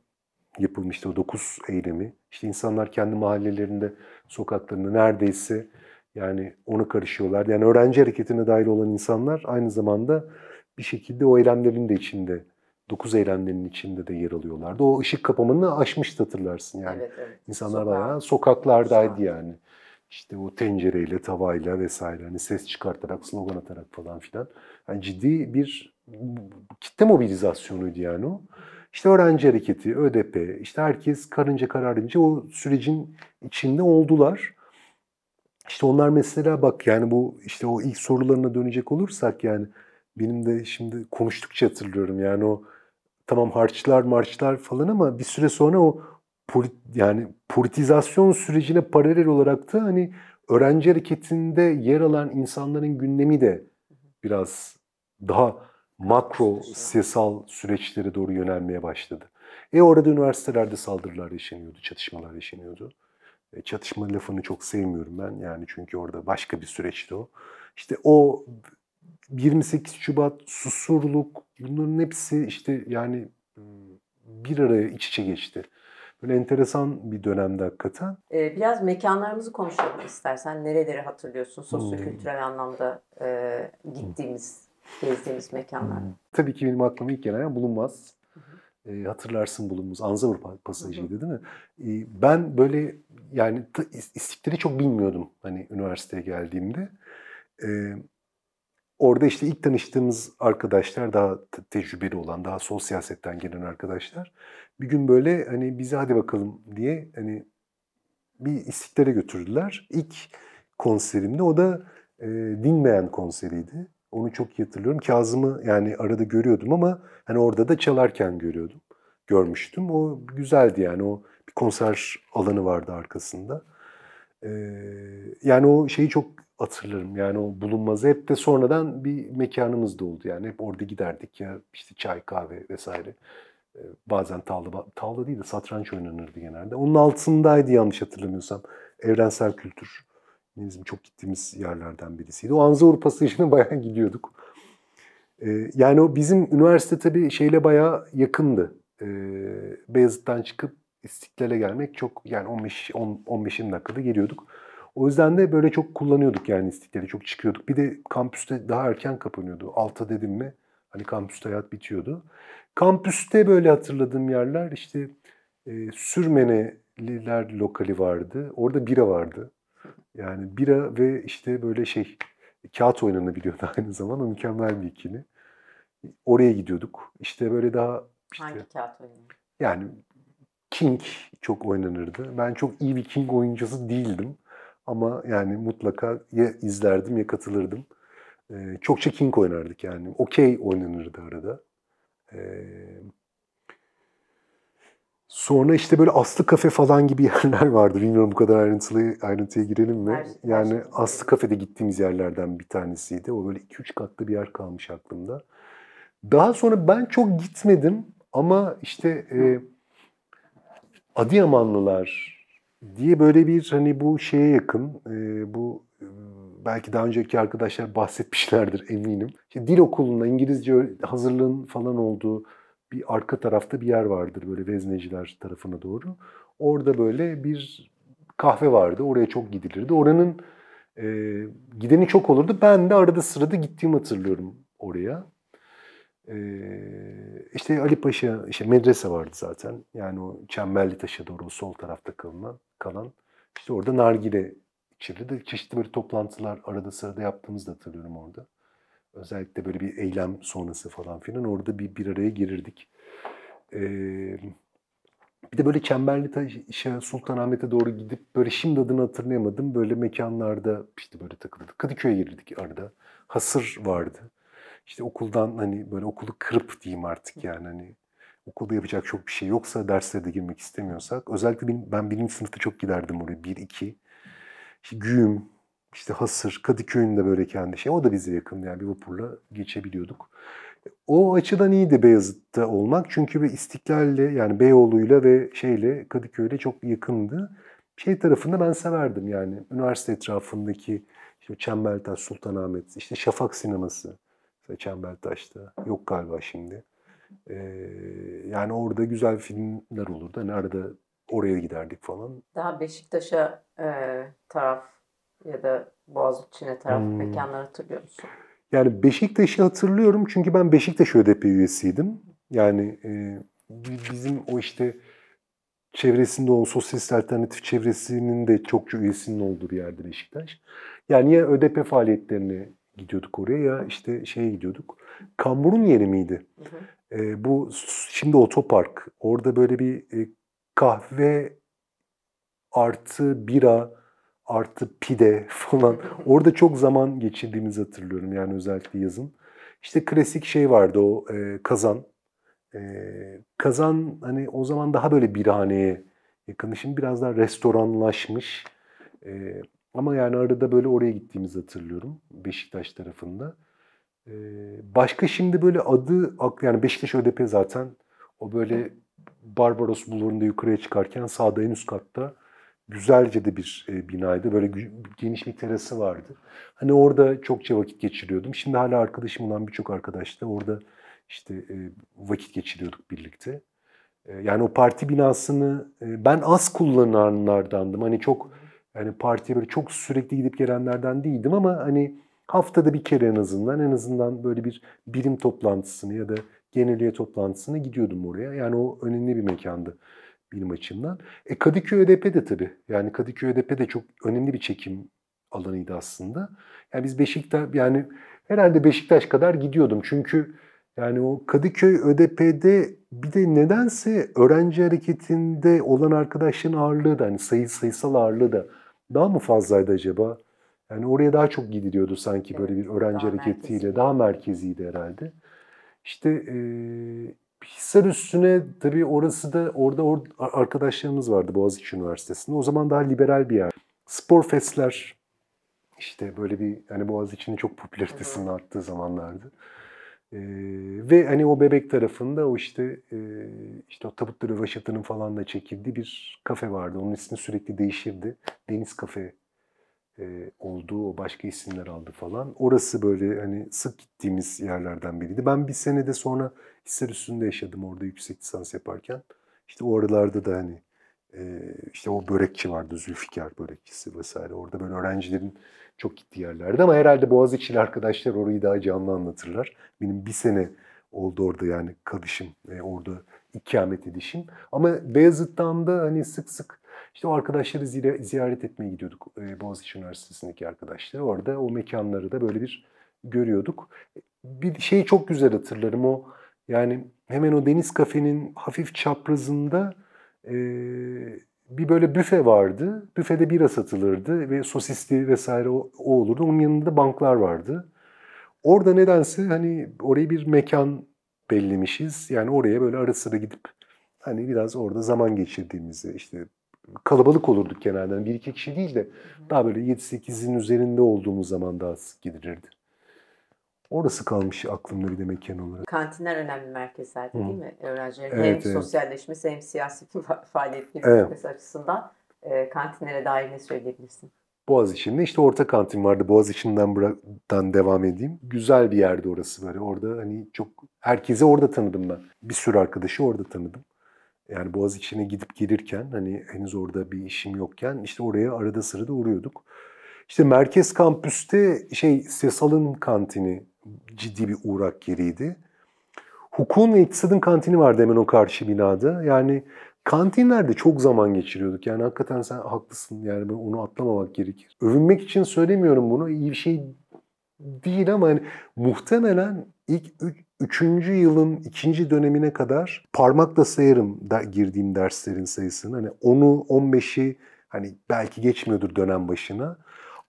yapılmıştı. O 9 eylemi. İşte insanlar kendi mahallelerinde, sokaklarında neredeyse yani onu karışıyorlar. Yani öğrenci hareketine dahil olan insanlar aynı zamanda bir şekilde o eylemlerin de içinde, 9 eylemlerin içinde de yer alıyorlardı. O ışık kapamanı aşmıştı hatırlarsın yani. Evet, evet. İnsanlar Sokağa- bayağı sokaklardaydı Sokağa. yani. İşte o tencereyle, tavayla vesaire hani ses çıkartarak, slogan atarak falan filan. Yani ciddi bir kitle mobilizasyonuydu yani o. İşte öğrenci hareketi, ÖDP, işte herkes karınca kararınca o sürecin içinde oldular. İşte onlar mesela bak yani bu işte o ilk sorularına dönecek olursak yani benim de şimdi konuştukça hatırlıyorum yani o tamam harçlar marçlar falan ama bir süre sonra o polit, yani politizasyon sürecine paralel olarak da hani öğrenci hareketinde yer alan insanların gündemi de biraz daha makro siyasal süreçlere doğru yönelmeye başladı. E orada üniversitelerde saldırılar yaşanıyordu, çatışmalar yaşanıyordu. E, çatışma lafını çok sevmiyorum ben yani çünkü orada başka bir süreçti o. İşte o 28 Şubat, Susurluk bunların hepsi işte yani bir araya iç içe geçti. Böyle enteresan bir dönemde hakikaten. Ee, biraz mekanlarımızı konuşalım istersen. Nereleri hatırlıyorsun Hmm. sosyo-kültürel anlamda e, gittiğimiz, gezdiğimiz mekanlar? Tabii ki benim aklıma ilk gelen bulunmaz. E, hatırlarsın bulunmaz. Anzavur pa- pasajıydı değil mi? E, ben böyle yani istikleri çok bilmiyordum hani üniversiteye geldiğimde. E, orada işte ilk tanıştığımız arkadaşlar daha te- tecrübeli olan, daha sol siyasetten gelen arkadaşlar. Bir gün böyle hani bize hadi bakalım diye hani bir istiklale götürdüler. İlk konserimde o da e, dinmeyen konseriydi. Onu çok iyi hatırlıyorum. Kazım'ı yani arada görüyordum ama hani orada da çalarken görüyordum. görmüştüm. O güzeldi yani o bir konser alanı vardı arkasında. Ee, yani o şeyi çok hatırlarım yani o bulunmazı hep de sonradan bir mekanımız da oldu yani hep orada giderdik ya işte çay kahve vesaire. Ee, bazen tavla, tavla değil de satranç oynanırdı genelde. Onun altındaydı yanlış hatırlamıyorsam. Evrensel kültür. Bizim çok gittiğimiz yerlerden birisiydi. O Anzavur pasajına bayağı gidiyorduk. Ee, yani o bizim üniversite tabii şeyle bayağı yakındı. Ee, Beyazıt'tan çıkıp İstiklal'e gelmek çok yani 15 10 15 dakikada geliyorduk. O yüzden de böyle çok kullanıyorduk yani İstiklal'e çok çıkıyorduk. Bir de kampüste daha erken kapanıyordu. Alta dedim mi hani kampüste hayat bitiyordu. Kampüste böyle hatırladığım yerler işte e, Sürmeneliler lokali vardı. Orada bira vardı. Yani bira ve işte böyle şey kağıt oynanabiliyordu aynı zamanda. Mükemmel bir ikili. Oraya gidiyorduk. İşte böyle daha işte, Hangi kağıt oyunu? yani King çok oynanırdı. Ben çok iyi bir King oyuncusu değildim. Ama yani mutlaka ya izlerdim ya katılırdım. Ee, çokça King oynardık yani. Okey oynanırdı arada. Ee, sonra işte böyle Aslı Kafe falan gibi yerler vardı. Bilmiyorum bu kadar ayrıntılı ayrıntıya girelim mi? Her- her yani şey Aslı Kafe'de gittiğimiz yerlerden bir tanesiydi. O böyle 2-3 katlı bir yer kalmış aklımda. Daha sonra ben çok gitmedim ama işte e, Adıyamanlılar diye böyle bir hani bu şeye yakın e, bu e, belki daha önceki arkadaşlar bahsetmişlerdir eminim. İşte dil okulunda İngilizce hazırlığın falan olduğu bir arka tarafta bir yer vardır böyle vezneciler tarafına doğru. Orada böyle bir kahve vardı. Oraya çok gidilirdi. Oranın e, gideni çok olurdu. Ben de arada sırada gittiğimi hatırlıyorum oraya. Ee, işte Ali Paşa, işte medrese vardı zaten. Yani o Çemberli Taş'a doğru o sol tarafta kalan, kalan. İşte orada nargile içilirdi. Çeşitli böyle toplantılar arada sırada yaptığımızı da hatırlıyorum orada. Özellikle böyle bir eylem sonrası falan filan orada bir, bir araya girirdik. Ee, bir de böyle Çemberli Taş'a, Sultanahmet'e doğru gidip böyle şimdi adını hatırlayamadım. Böyle mekanlarda işte böyle takılırdık. Kadıköy'e girirdik arada. Hasır vardı. İşte okuldan hani böyle okulu kırıp diyeyim artık yani hani okulda yapacak çok bir şey yoksa derslere de girmek istemiyorsak. Özellikle ben birinci sınıfta çok giderdim oraya. Bir, iki. İşte Güğüm, işte Hasır, Kadıköy'ün de böyle kendi şey. O da bize yakın yani bir vapurla geçebiliyorduk. O açıdan iyiydi Beyazıt'ta olmak. Çünkü bir İstiklal'le yani Beyoğlu'yla ve şeyle Kadıköy'le çok yakındı. Şey tarafında ben severdim yani. Üniversite etrafındaki işte Çembertaş, Sultanahmet, işte Şafak Sineması. Çembertaş'ta. Yok galiba şimdi. Ee, yani orada güzel filmler olurdu. Hani arada oraya giderdik falan. Daha Beşiktaş'a e, taraf ya da Boğaziçi'ne taraf Hmm. mekanları hatırlıyor musun? Yani Beşiktaş'ı hatırlıyorum çünkü ben Beşiktaş ÖDP üyesiydim. Yani e, bi- bizim o işte çevresinde o sosyalist alternatif çevresinin de çokça üyesinin olduğu bir yerde Beşiktaş. Yani ya ÖDP faaliyetlerine gidiyorduk oraya ya işte şeye gidiyorduk. Kambur'un yeri miydi? Hı hı. E, bu şimdi otopark. Orada böyle bir e, kahve artı bira artı pide falan. Orada çok zaman geçirdiğimizi hatırlıyorum yani özellikle yazın. İşte klasik şey vardı o e, kazan. E, kazan hani o zaman daha böyle birhaneye yakın. Şimdi biraz daha restoranlaşmış. E, ama yani arada böyle oraya gittiğimizi hatırlıyorum. Beşiktaş tarafında. E, başka şimdi böyle adı yani Beşiktaş ÖDP zaten o böyle Barbaros Bulvarı'nda yukarıya çıkarken sağda en üst katta güzelce de bir e, binaydı. Böyle geniş bir terası vardı. Hani orada çokça vakit geçiriyordum. Şimdi hala arkadaşım olan birçok arkadaş da orada işte e, vakit geçiriyorduk birlikte. E, yani o parti binasını ben az kullananlardandım. Hani çok yani partiye böyle çok sürekli gidip gelenlerden değildim ama hani haftada bir kere en azından en azından böyle bir birim toplantısını ya da genel üye toplantısına gidiyordum oraya. Yani o önemli bir mekandı benim açımdan. E Kadıköy ÖDP de tabii. Yani Kadıköy ÖDP de çok önemli bir çekim alanıydı aslında. Yani biz Beşiktaş yani herhalde Beşiktaş kadar gidiyordum. Çünkü yani o Kadıköy ÖDP'de bir de nedense öğrenci hareketinde olan arkadaşların ağırlığı da hani sayı, sayısal ağırlığı da daha mı fazlaydı acaba? Yani oraya daha çok gidiliyordu sanki böyle bir öğrenci daha hareketiyle. merkezi. Daha merkeziydi herhalde. İşte eee, Hisar üstüne tabii orası da orada or, arkadaşlarımız vardı Boğaziçi Üniversitesi'nde. O zaman daha liberal bir yer. Spor festler işte böyle bir hani Boğaziçi'nin çok popülaritesinin arttığı zamanlardı. Ee, ve hani o bebek tarafında o işte e, işte o tabutlu rövaşatının falan da çekildiği bir kafe vardı. Onun ismi sürekli değişirdi. Deniz Kafe e, olduğu, o başka isimler aldı falan. Orası böyle hani sık gittiğimiz yerlerden biriydi. Ben bir senede sonra Hisar üstünde yaşadım orada yüksek lisans yaparken. İşte o aralarda da hani e, işte o börekçi vardı, Zülfikar börekçisi vesaire. Orada böyle öğrencilerin çok gittiği yerlerdi ama herhalde Boğaziçi'li arkadaşlar orayı daha canlı anlatırlar. Benim bir sene oldu orada yani kalışım, e, orada ikamet edişim. Ama Beyazıt'tan da hani sık sık işte o arkadaşları ziyaret etmeye gidiyorduk. E, Boğaziçi Üniversitesi'ndeki arkadaşları. Orada o mekanları da böyle bir görüyorduk. Bir şeyi çok güzel hatırlarım o yani hemen o deniz kafenin hafif çaprazında e, bir böyle büfe vardı. Büfede bira satılırdı ve sosisli vesaire o, o olurdu. Onun yanında banklar vardı. Orada nedense hani orayı bir mekan bellemişiz. Yani oraya böyle ara sıra gidip hani biraz orada zaman geçirdiğimizi işte kalabalık olurduk genelde. Bir iki kişi değil de daha böyle 7-8'in üzerinde olduğumuz zaman daha sık gidilirdi. Orası kalmış aklımda bir de mekan olarak. Kantinler önemli merkezlerde değil mi? Öğrencilerin Evet, hem evet. sosyalleşmesi hem siyasi fa- faaliyetleri Evet. açısından e, kantinlere dair ne söyleyebilirsin? Boğaziçi'nde işte orta kantin vardı. Boğaziçi'nden bıraktan devam edeyim. Güzel bir yerdi orası böyle. Orada hani çok herkesi orada tanıdım ben. Bir sürü arkadaşı orada tanıdım. Yani Boğaziçi'ne gidip gelirken hani henüz orada bir işim yokken işte oraya arada sırada uğruyorduk. İşte merkez kampüste şey Sesal'ın kantini ciddi bir uğrak yeriydi. Hukukun ve iktisadın kantini vardı hemen o karşı binada. Yani kantinlerde çok zaman geçiriyorduk. Yani hakikaten sen haklısın. Yani onu atlamamak gerekir. Övünmek için söylemiyorum bunu. İyi bir şey değil ama hani muhtemelen ilk üçüncü yılın ikinci dönemine kadar parmakla sayarım da, girdiğim derslerin sayısını. Hani 10'u 15'i hani belki geçmiyordur dönem başına.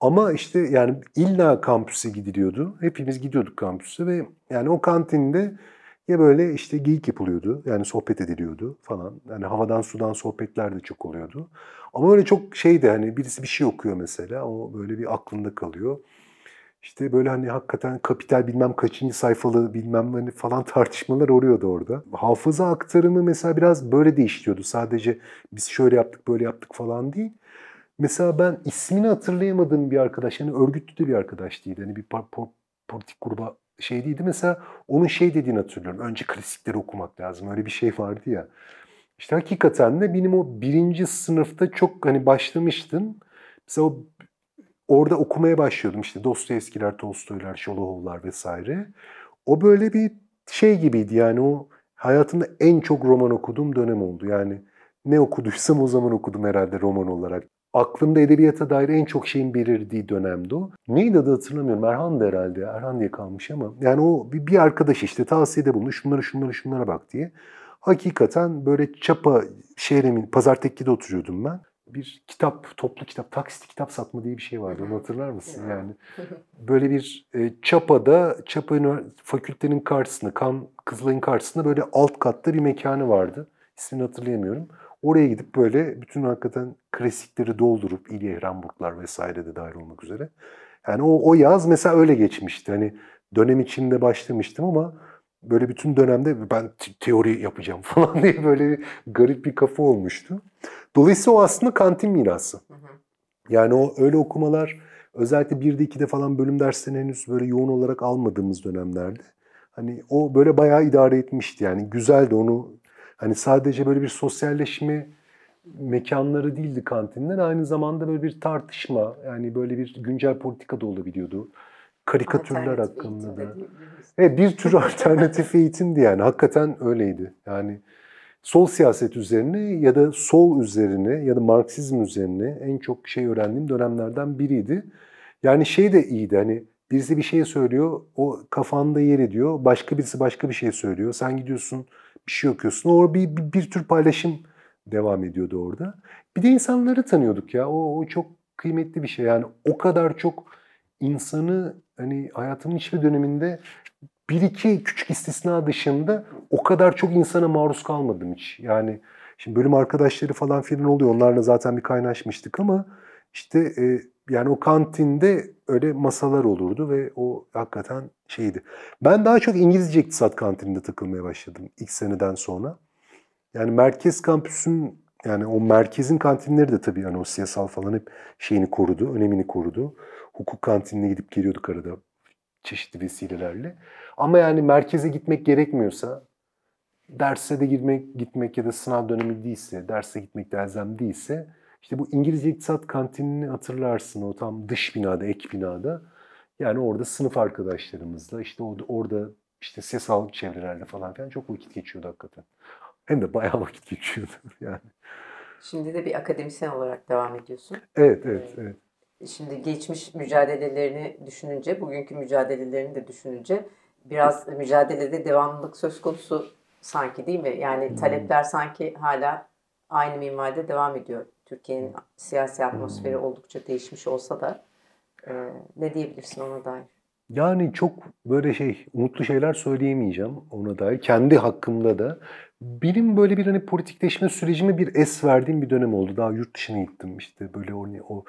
Ama işte yani illa kampüse gidiliyordu. Hepimiz gidiyorduk kampüse ve yani o kantinde ya böyle işte geyik yapılıyordu. Yani sohbet ediliyordu falan. Yani havadan sudan sohbetler de çok oluyordu. Ama öyle çok şeydi hani birisi bir şey okuyor mesela. O böyle bir aklında kalıyor. İşte böyle hani hakikaten kapital bilmem kaçıncı sayfalı bilmem hani falan tartışmalar oluyordu orada. Hafıza aktarımı mesela biraz böyle de işliyordu. Sadece biz şöyle yaptık böyle yaptık falan değil. Mesela ben ismini hatırlayamadığım bir arkadaş, yani örgütlü de bir arkadaş değildi. Hani bir politik gruba şey değildi. Mesela onun şey dediğini hatırlıyorum. Önce klasikleri okumak lazım. Öyle bir şey vardı ya. İşte hakikaten de benim o birinci sınıfta çok hani başlamıştım. Mesela o, orada okumaya başlıyordum. İşte Dostoyevskiler, Tolstoylar, Şolohovlar vesaire. O böyle bir şey gibiydi yani o hayatımda en çok roman okuduğum dönem oldu. Yani ne okuduysam o zaman okudum herhalde roman olarak. Aklımda edebiyata dair en çok şeyin belirdiği dönemdi o. Neydi adı hatırlamıyorum. Erhan'dı herhalde. Erhan diye kalmış ama. Yani o bir, arkadaş işte tavsiyede bulundu. Şunlara şunlara şunlara bak diye. Hakikaten böyle Çapa şehrimin Pazartepe'de oturuyordum ben. Bir kitap, toplu kitap, taksitli kitap satma diye bir şey vardı. Onu hatırlar mısın? Yani böyle bir e, Çapa'da, Çapa Fakültenin karşısında, Kan Kızılay'ın karşısında böyle alt katta bir mekanı vardı. İsmini hatırlayamıyorum. Oraya gidip böyle bütün hakikaten klasikleri doldurup İlya Ehrenburglar vesaire de dahil olmak üzere. Yani o, o yaz mesela öyle geçmişti. Hani dönem içinde başlamıştım ama böyle bütün dönemde ben te- teori yapacağım falan diye böyle bir garip bir kafa olmuştu. Dolayısıyla o aslında kantin mirası. Hı hı. Yani o öyle okumalar özellikle 1'de 2'de falan bölüm derslerini henüz böyle yoğun olarak almadığımız dönemlerde hani o böyle bayağı idare etmişti. Yani güzeldi onu hani sadece böyle bir sosyalleşme mekanları değildi kantinler. Aynı zamanda böyle bir tartışma yani böyle bir güncel politika da olabiliyordu. Karikatürler hakkında da. Evet bir tür alternatif eğitimdi yani. Hakikaten öyleydi. Yani sol siyaset üzerine ya da sol üzerine ya da Marksizm üzerine en çok şey öğrendiğim dönemlerden biriydi. Yani şey de iyiydi hani birisi bir şey söylüyor, o kafanda yer ediyor. Başka birisi başka bir şey söylüyor. Sen gidiyorsun bir şey okuyorsun. O bir, bir, bir tür paylaşım devam ediyordu orada. Bir de insanları tanıyorduk ya. O, o çok kıymetli bir şey. Yani o kadar çok insanı hani hayatımın hiçbir döneminde bir iki küçük istisna dışında o kadar çok insana maruz kalmadım hiç. Yani şimdi bölüm arkadaşları falan filan oluyor. Onlarla zaten bir kaynaşmıştık ama işte e, yani o kantinde öyle masalar olurdu ve o hakikaten şeydi. Ben daha çok İngilizce iktisat kantininde takılmaya başladım ilk seneden sonra. Yani merkez kampüsün yani o merkezin kantinleri de tabii yani o siyasal falan hep şeyini korudu, önemini korudu. Hukuk kantinine gidip geliyorduk arada çeşitli vesilelerle. Ama yani merkeze gitmek gerekmiyorsa, derse de girmek, gitmek ya da sınav dönemi değilse, derse gitmek de elzem değilse, işte bu İngilizce iktisat kantinini hatırlarsın o tam dış binada, ek binada. Yani orada sınıf arkadaşlarımızla, işte orada, işte siyasal çevrelerle falan filan çok vakit geçiyordu hakikaten. Hem de bayağı vakit geçiyordu yani. Şimdi de bir akademisyen olarak devam ediyorsun. Evet, evet, evet. Şimdi geçmiş mücadelelerini düşününce, bugünkü mücadelelerini de düşününce biraz mücadelede devamlılık söz konusu sanki değil mi? Yani talepler sanki hala aynı minvalde devam ediyor. Türkiye'nin siyasi atmosferi oldukça değişmiş olsa da e, ne diyebilirsin ona dair? Yani çok böyle şey umutlu şeyler söyleyemeyeceğim ona dair. Kendi hakkımda da. Benim böyle bir hani politikleşme sürecime bir es verdiğim bir dönem oldu. Daha yurt dışına gittim işte böyle o, o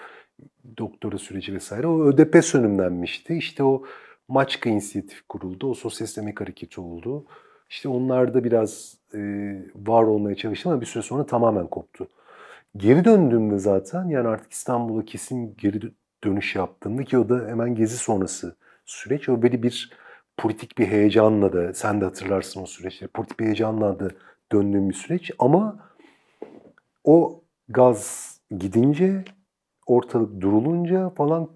doktora süreci vesaire. O ÖDP sönümlenmişti. İşte o Maçka inisiyatif kuruldu. O sosyalist emek hareketi oldu. İşte onlarda biraz e, var olmaya çalıştım ama bir süre sonra tamamen koptu. Geri döndüğümde zaten yani artık İstanbul'a kesin geri dönüş yaptığımda ki o da hemen gezi sonrası süreç. O böyle bir politik bir heyecanla da sen de hatırlarsın o süreçleri. Politik bir heyecanla da döndüğüm bir süreç ama o gaz gidince ortalık durulunca falan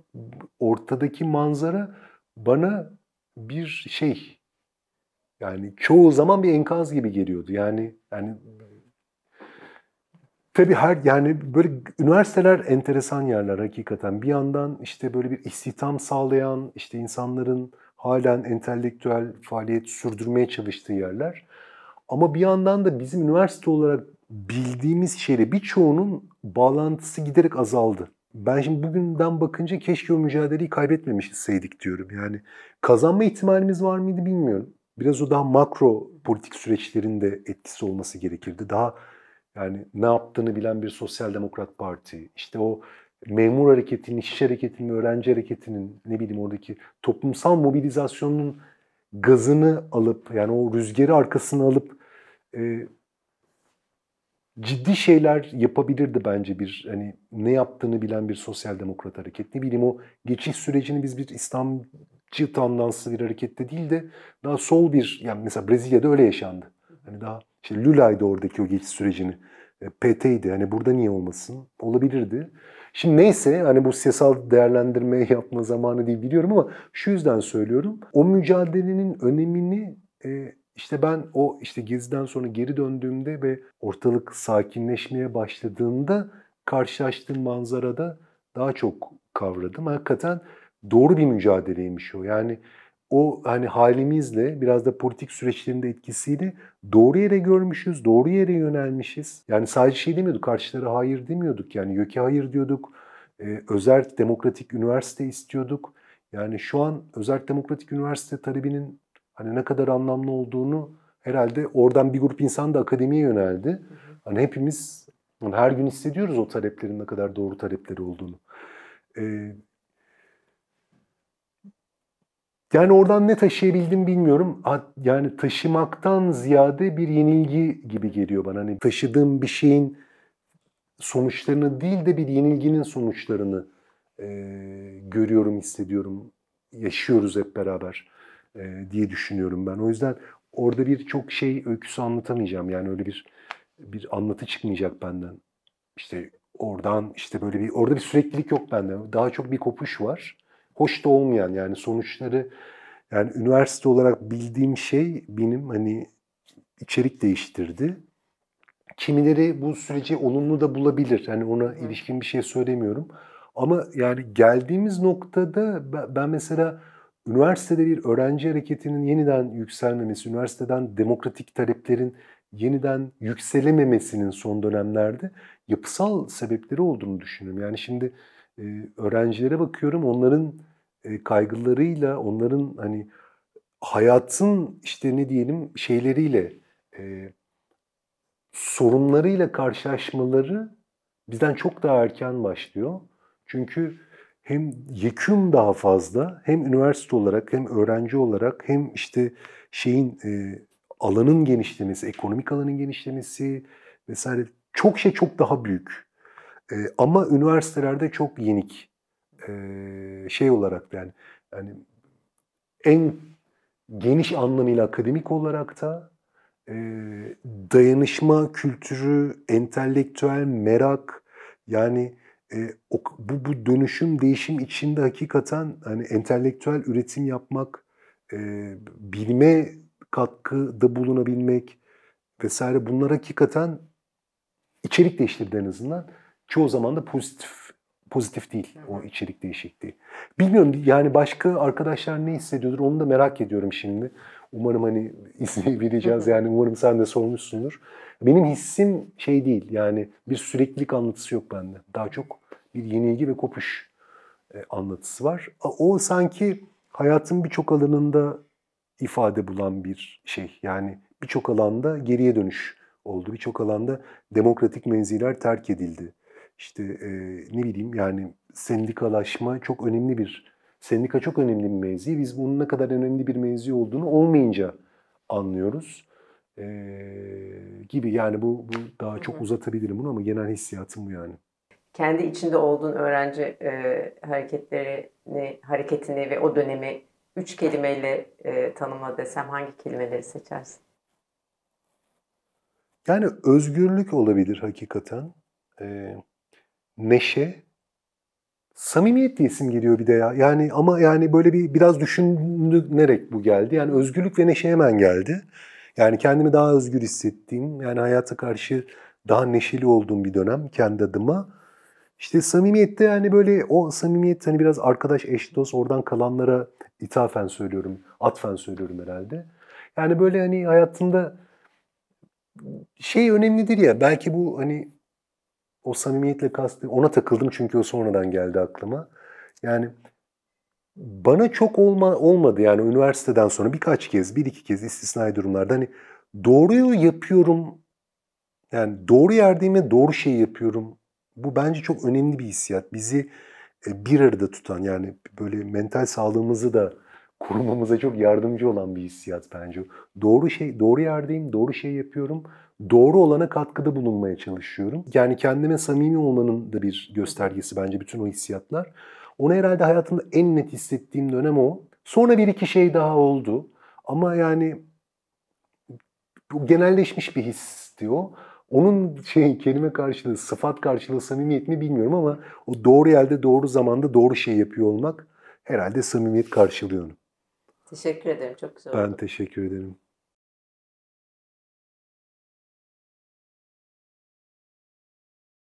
ortadaki manzara bana bir şey yani çoğu zaman bir enkaz gibi geliyordu. Yani yani tabii her yani böyle üniversiteler enteresan yerler hakikaten. Bir yandan işte böyle bir istihdam sağlayan, işte insanların halen entelektüel faaliyet sürdürmeye çalıştığı yerler. Ama bir yandan da bizim üniversite olarak bildiğimiz şeyle birçoğunun bağlantısı giderek azaldı. Ben şimdi bugünden bakınca keşke o mücadeleyi kaybetmemişseydik diyorum. Yani kazanma ihtimalimiz var mıydı bilmiyorum. Biraz o daha makro politik süreçlerin de etkisi olması gerekirdi. Daha yani ne yaptığını bilen bir sosyal demokrat parti, işte o memur hareketinin, işçi hareketinin, öğrenci hareketinin, ne bileyim oradaki toplumsal mobilizasyonun gazını alıp, yani o rüzgarı arkasına alıp e, ciddi şeyler yapabilirdi bence bir hani ne yaptığını bilen bir sosyal demokrat hareket. Ne bileyim o geçiş sürecini biz bir İslamcı tandanslı bir harekette değil de daha sol bir yani mesela Brezilya'da öyle yaşandı. Hani daha işte Lula'ydı oradaki o geçiş sürecini. E, PT'ydi. Hani burada niye olmasın? Olabilirdi. Şimdi neyse hani bu siyasal değerlendirme yapma zamanı değil biliyorum ama şu yüzden söylüyorum. O mücadelenin önemini e, işte ben o işte geziden sonra geri döndüğümde ve ortalık sakinleşmeye başladığında karşılaştığım manzarada daha çok kavradım. Hakikaten doğru bir mücadeleymiş o. Yani o hani halimizle biraz da politik süreçlerin de etkisiyle doğru yere görmüşüz, doğru yere yönelmişiz. Yani sadece şey demiyorduk, karşılara hayır demiyorduk. Yani YÖK'e hayır diyorduk, e, özel demokratik üniversite istiyorduk. Yani şu an özel demokratik üniversite talebinin hani ne kadar anlamlı olduğunu herhalde oradan bir grup insan da akademiye yöneldi. Hani hepimiz hani her gün hissediyoruz o taleplerin ne kadar doğru talepleri olduğunu. Ee, yani oradan ne taşıyabildim bilmiyorum. Yani taşımaktan ziyade bir yenilgi gibi geliyor bana. Hani taşıdığım bir şeyin sonuçlarını değil de bir yenilginin sonuçlarını e, görüyorum, hissediyorum. Yaşıyoruz hep beraber e, diye düşünüyorum ben. O yüzden orada bir çok şey öyküsü anlatamayacağım. Yani öyle bir bir anlatı çıkmayacak benden. İşte oradan işte böyle bir orada bir süreklilik yok bende. Daha çok bir kopuş var. Hoş da olmayan yani sonuçları yani üniversite olarak bildiğim şey benim hani içerik değiştirdi. Kimileri bu süreci olumlu da bulabilir. Yani ona ilişkin bir şey söylemiyorum. Ama yani geldiğimiz noktada ben mesela üniversitede bir öğrenci hareketinin yeniden yükselmemesi, üniversiteden demokratik taleplerin yeniden yükselememesinin son dönemlerde yapısal sebepleri olduğunu düşünüyorum. Yani şimdi e, öğrencilere bakıyorum onların e, kaygılarıyla, onların hani hayatın işte ne diyelim şeyleriyle e, sorunlarıyla karşılaşmaları bizden çok daha erken başlıyor. Çünkü hem yekün daha fazla hem üniversite olarak hem öğrenci olarak hem işte şeyin e, alanın genişlemesi, ekonomik alanın genişlemesi vesaire çok şey çok daha büyük. E, ama üniversitelerde çok yenik. E, şey olarak yani, yani en geniş anlamıyla akademik olarak da e, dayanışma kültürü, entelektüel merak yani e, bu, bu dönüşüm, değişim içinde hakikaten hani entelektüel üretim yapmak, e, bilime katkıda bulunabilmek vesaire bunlar hakikaten içerik değiştirdi en azından. Çoğu zaman da pozitif pozitif değil o içerik değişikliği. Bilmiyorum yani başka arkadaşlar ne hissediyordur onu da merak ediyorum şimdi. Umarım hani izleyebileceğiz yani umarım sen de sormuşsundur. Benim hissim şey değil yani bir süreklilik anlatısı yok bende. Daha çok bir yenilgi ve kopuş e, anlatısı var. O sanki hayatın birçok alanında ifade bulan bir şey. Yani birçok alanda geriye dönüş oldu. Birçok alanda demokratik menziler terk edildi. İşte e, ne bileyim yani sendikalaşma çok önemli bir, sendika çok önemli bir mevzi. Biz bunun ne kadar önemli bir mevzi olduğunu olmayınca anlıyoruz. E, gibi yani bu, bu daha çok uzatabilirim bunu ama genel hissiyatım bu yani. Kendi içinde olduğun öğrenci e, hareketlerini, hareketini ve o dönemi üç kelimeyle e, tanımla desem hangi kelimeleri seçersin? Yani özgürlük olabilir hakikaten. Ee, neşe, samimiyet diye isim geliyor bir de ya. Yani ama yani böyle bir biraz düşünülerek bu geldi. Yani özgürlük ve neşe hemen geldi. Yani kendimi daha özgür hissettiğim, yani hayata karşı daha neşeli olduğum bir dönem kendi adıma. İşte samimiyette yani böyle o samimiyet hani biraz arkadaş, eş, dost oradan kalanlara ithafen söylüyorum, atfen söylüyorum herhalde. Yani böyle hani hayatımda şey önemlidir ya belki bu hani o samimiyetle kastı ona takıldım çünkü o sonradan geldi aklıma. Yani bana çok olma, olmadı yani üniversiteden sonra birkaç kez, bir iki kez istisnai durumlarda hani doğruyu yapıyorum yani doğru yerdeyim ve doğru şeyi yapıyorum. Bu bence çok önemli bir hissiyat. Bizi e, bir arada tutan yani böyle mental sağlığımızı da korumamıza çok yardımcı olan bir hissiyat bence. Doğru şey, doğru yerdeyim, doğru şey yapıyorum. Doğru olana katkıda bulunmaya çalışıyorum. Yani kendime samimi olmanın da bir göstergesi bence bütün o hissiyatlar. Onu herhalde hayatımda en net hissettiğim dönem o. Sonra bir iki şey daha oldu. Ama yani bu genelleşmiş bir his diyor. Onun şey kelime karşılığı, sıfat karşılığı samimiyet mi bilmiyorum ama o doğru yerde, doğru zamanda doğru şey yapıyor olmak herhalde samimiyet karşılıyor onu. Teşekkür ederim. Çok güzel Ben oldu. teşekkür ederim.